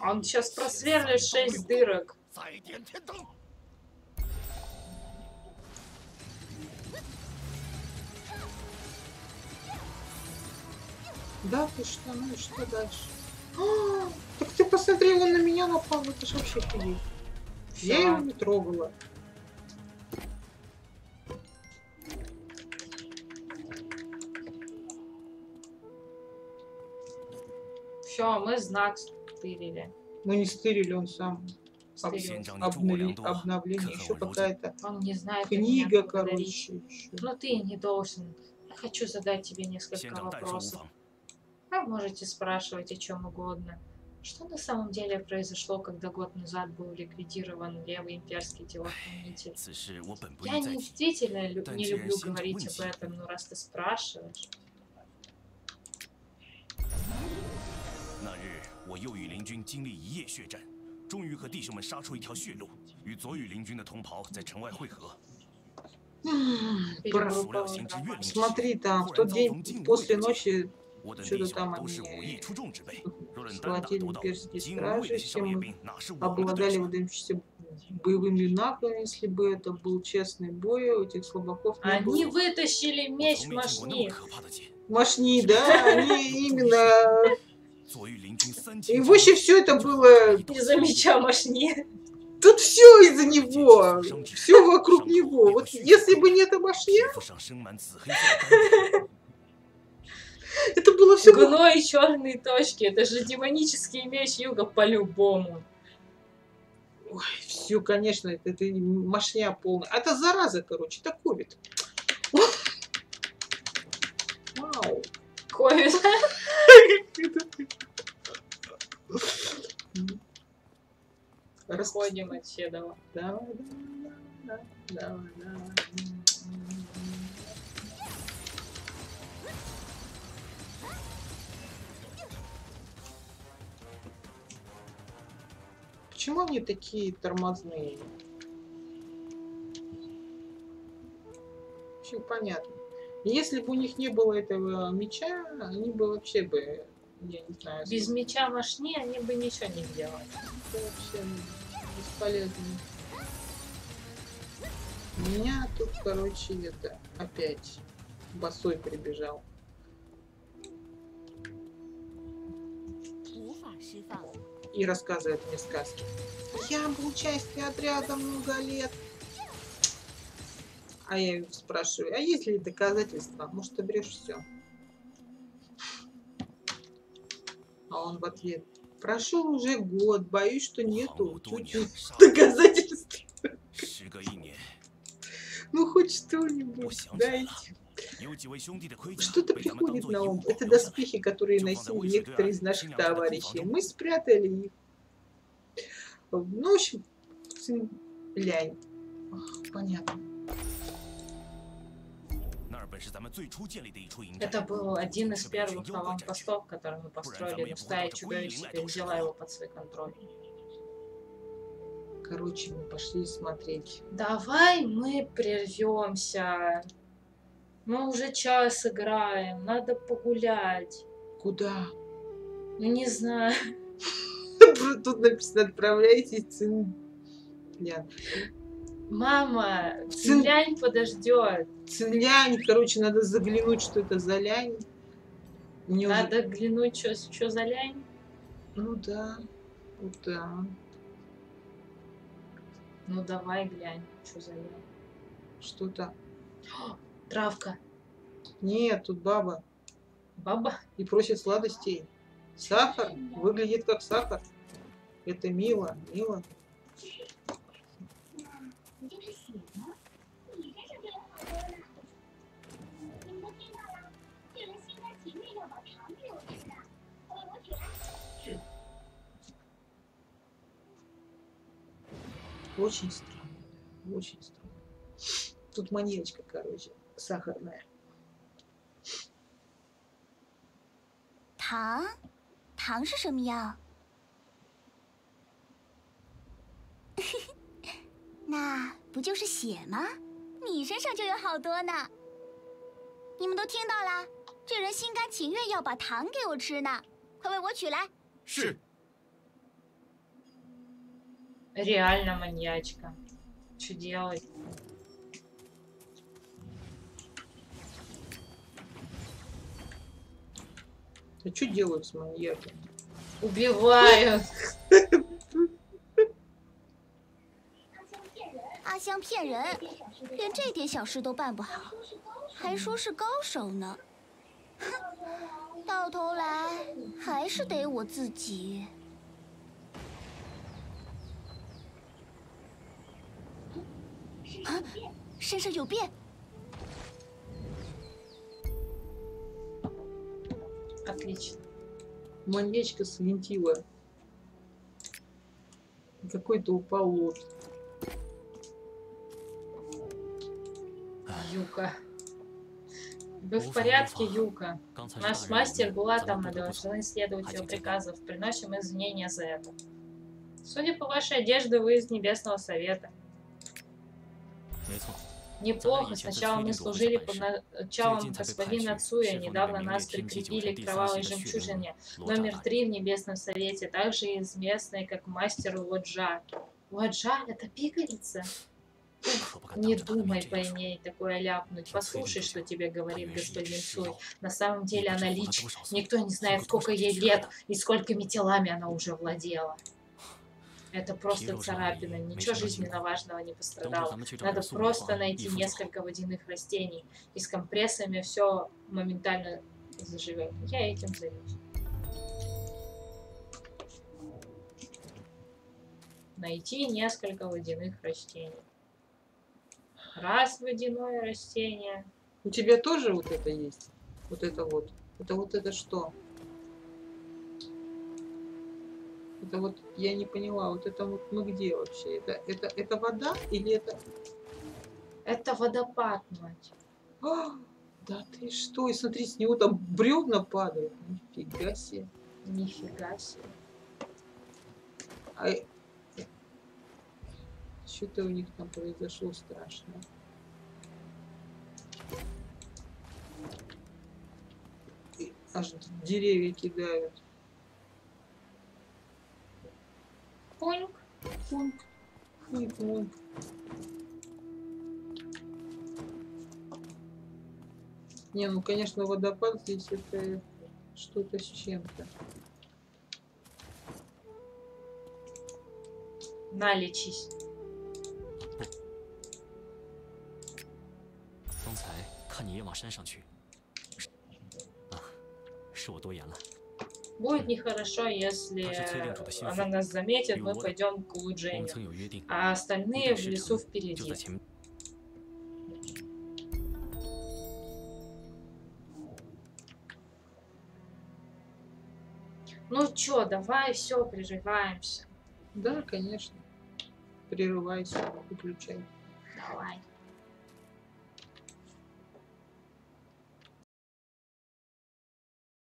[SPEAKER 1] Он сейчас просверлит шесть дырок.
[SPEAKER 2] Да ты что, ну и что дальше? А, так ты посмотри, он на меня напал, это же вообще охренеть. Я его не трогала.
[SPEAKER 1] Все, мы знак стырили.
[SPEAKER 2] Мы не стырили, он сам.
[SPEAKER 1] Стырил.
[SPEAKER 2] Обновление, еще какая-то
[SPEAKER 1] он не знает,
[SPEAKER 2] книга, короче. Еще.
[SPEAKER 1] Ну ты не должен. Я хочу задать тебе несколько вопросов. Вы можете спрашивать о чем угодно. Что на самом деле произошло, когда год назад был ликвидирован левый имперский телохранитель? Я не, действительно лю не люблю говорить об этом, но раз ты спрашиваешь...
[SPEAKER 2] Смотри там, в тот день после ночи что-то там они схватили имперские стражи,
[SPEAKER 5] всем
[SPEAKER 2] обладали выдающимися боевыми навыками, если бы это был честный бой, у этих слабаков не
[SPEAKER 1] Они
[SPEAKER 2] было.
[SPEAKER 1] вытащили меч Машни.
[SPEAKER 2] Машни, да, они именно... И вообще все это было...
[SPEAKER 1] Из-за меча Машни.
[SPEAKER 2] Тут все из-за него, все вокруг него. Вот если бы не эта
[SPEAKER 5] машина...
[SPEAKER 2] это было все...
[SPEAKER 1] Гной и черные точки. Это же демонический меч Юга по-любому.
[SPEAKER 2] Ой, все, конечно, это, это машня полная. А Это зараза, короче, это ковид. Вау.
[SPEAKER 1] Ковид. Расходим от Седова.
[SPEAKER 2] Давай, давай, давай, давай. Почему они такие тормозные? Очень понятно. Если бы у них не было этого меча, они бы вообще бы, я не знаю,
[SPEAKER 1] Без меча Машни они бы ничего не сделали.
[SPEAKER 2] это вообще бесполезно. Меня тут, короче, это опять босой прибежал.
[SPEAKER 8] 无法释放。
[SPEAKER 2] и рассказывает мне сказки. Я был частью отряда много лет. А я его спрашиваю, а есть ли доказательства? Может, ты врешь все? А он в ответ, прошел уже год, боюсь, что нету доказательств. Ну, хоть что-нибудь дайте. Что-то приходит на ум. Это доспехи, которые носили некоторые из наших товарищей. Мы спрятали их. Ну, В ночь лянь. Понятно.
[SPEAKER 1] Это был один из первых аванпостов, который мы построили, но стая чудовищ взяла его под свой контроль.
[SPEAKER 2] Короче, мы пошли смотреть.
[SPEAKER 1] Давай мы прервемся. Мы уже час играем, надо погулять.
[SPEAKER 2] Куда?
[SPEAKER 1] Ну не знаю.
[SPEAKER 2] Тут написано, отправляйтесь, сын. Лян.
[SPEAKER 1] Мама, Цинлянь подождет.
[SPEAKER 2] Сын лянь, короче, надо заглянуть, что это за лянь. Мне уже-
[SPEAKER 1] Надо глянуть, что за лянь.
[SPEAKER 2] Ну да, ну да.
[SPEAKER 1] Ну давай глянь, что за лянь.
[SPEAKER 2] Что-то.
[SPEAKER 1] Травка.
[SPEAKER 2] Нет, тут баба.
[SPEAKER 1] Баба?
[SPEAKER 2] И просит сладостей. Сахар выглядит как сахар. Это мило, мило. Очень странно, очень странно. Тут манерочка, короче. сахарная.
[SPEAKER 9] 糖，糖是什么药？那不就是血吗？你身上就有好多呢。你们都听到啦，这人心甘情愿要把糖给我吃呢，快为我取来。
[SPEAKER 5] 是。
[SPEAKER 1] Реально маньячка. Что делать?
[SPEAKER 2] А что делают с маньяками?
[SPEAKER 1] Убивают.
[SPEAKER 9] 阿香骗人，连这点小事都办不好，还说是高手呢。哼，到头来还是得我自己。啊，身上有变，
[SPEAKER 1] Отлично.
[SPEAKER 2] Маньячка свинтила. Какой-то упал лот.
[SPEAKER 1] Юка. Вы в порядке, Юка? Наш мастер была
[SPEAKER 6] Булатовна
[SPEAKER 1] должны следовать
[SPEAKER 6] его
[SPEAKER 1] приказов. Приносим извинения за это. Судя по вашей одежде, вы из Небесного Совета. Неплохо. Сначала мы служили под началом господина Цуя, недавно нас прикрепили к кровавой жемчужине, номер три в Небесном Совете, также известный, как мастер Лоджа. Лоджа — это пигалица? Не думай по ней такое ляпнуть. Послушай, что тебе говорит господин
[SPEAKER 6] Суй.
[SPEAKER 1] На самом деле она лич. Никто не знает,
[SPEAKER 6] сколько
[SPEAKER 1] ей лет и сколькими телами она уже владела. Это просто царапина, ничего жизненно важного не пострадало. Надо просто найти несколько водяных растений, и с компрессами все моментально заживет. Я этим займусь. Найти несколько водяных растений. Раз водяное растение.
[SPEAKER 2] У тебя тоже вот это есть? Вот это вот. Это вот это что? Это вот, я не поняла, вот это вот мы где вообще? Это, это, это вода или это...
[SPEAKER 1] Это водопад, мать.
[SPEAKER 2] А, да ты что? И смотри, с него там бревна падают. Нифига себе.
[SPEAKER 1] Нифига себе.
[SPEAKER 2] А что-то у них там произошло страшное. Аж деревья кидают.
[SPEAKER 1] Пуньк.
[SPEAKER 2] Функ, функ, функ. Не, ну конечно водопад здесь это что-то с чем-то.
[SPEAKER 1] Налечись.
[SPEAKER 10] 方才看你也往山上去，是啊，是我多言了。
[SPEAKER 1] Будет нехорошо, если она нас заметит, мы пойдем к
[SPEAKER 10] улучшению,
[SPEAKER 1] а остальные в лесу впереди. Ну чё, давай все, прерываемся.
[SPEAKER 2] Да, конечно. Прерывайся, выключай.
[SPEAKER 1] Давай.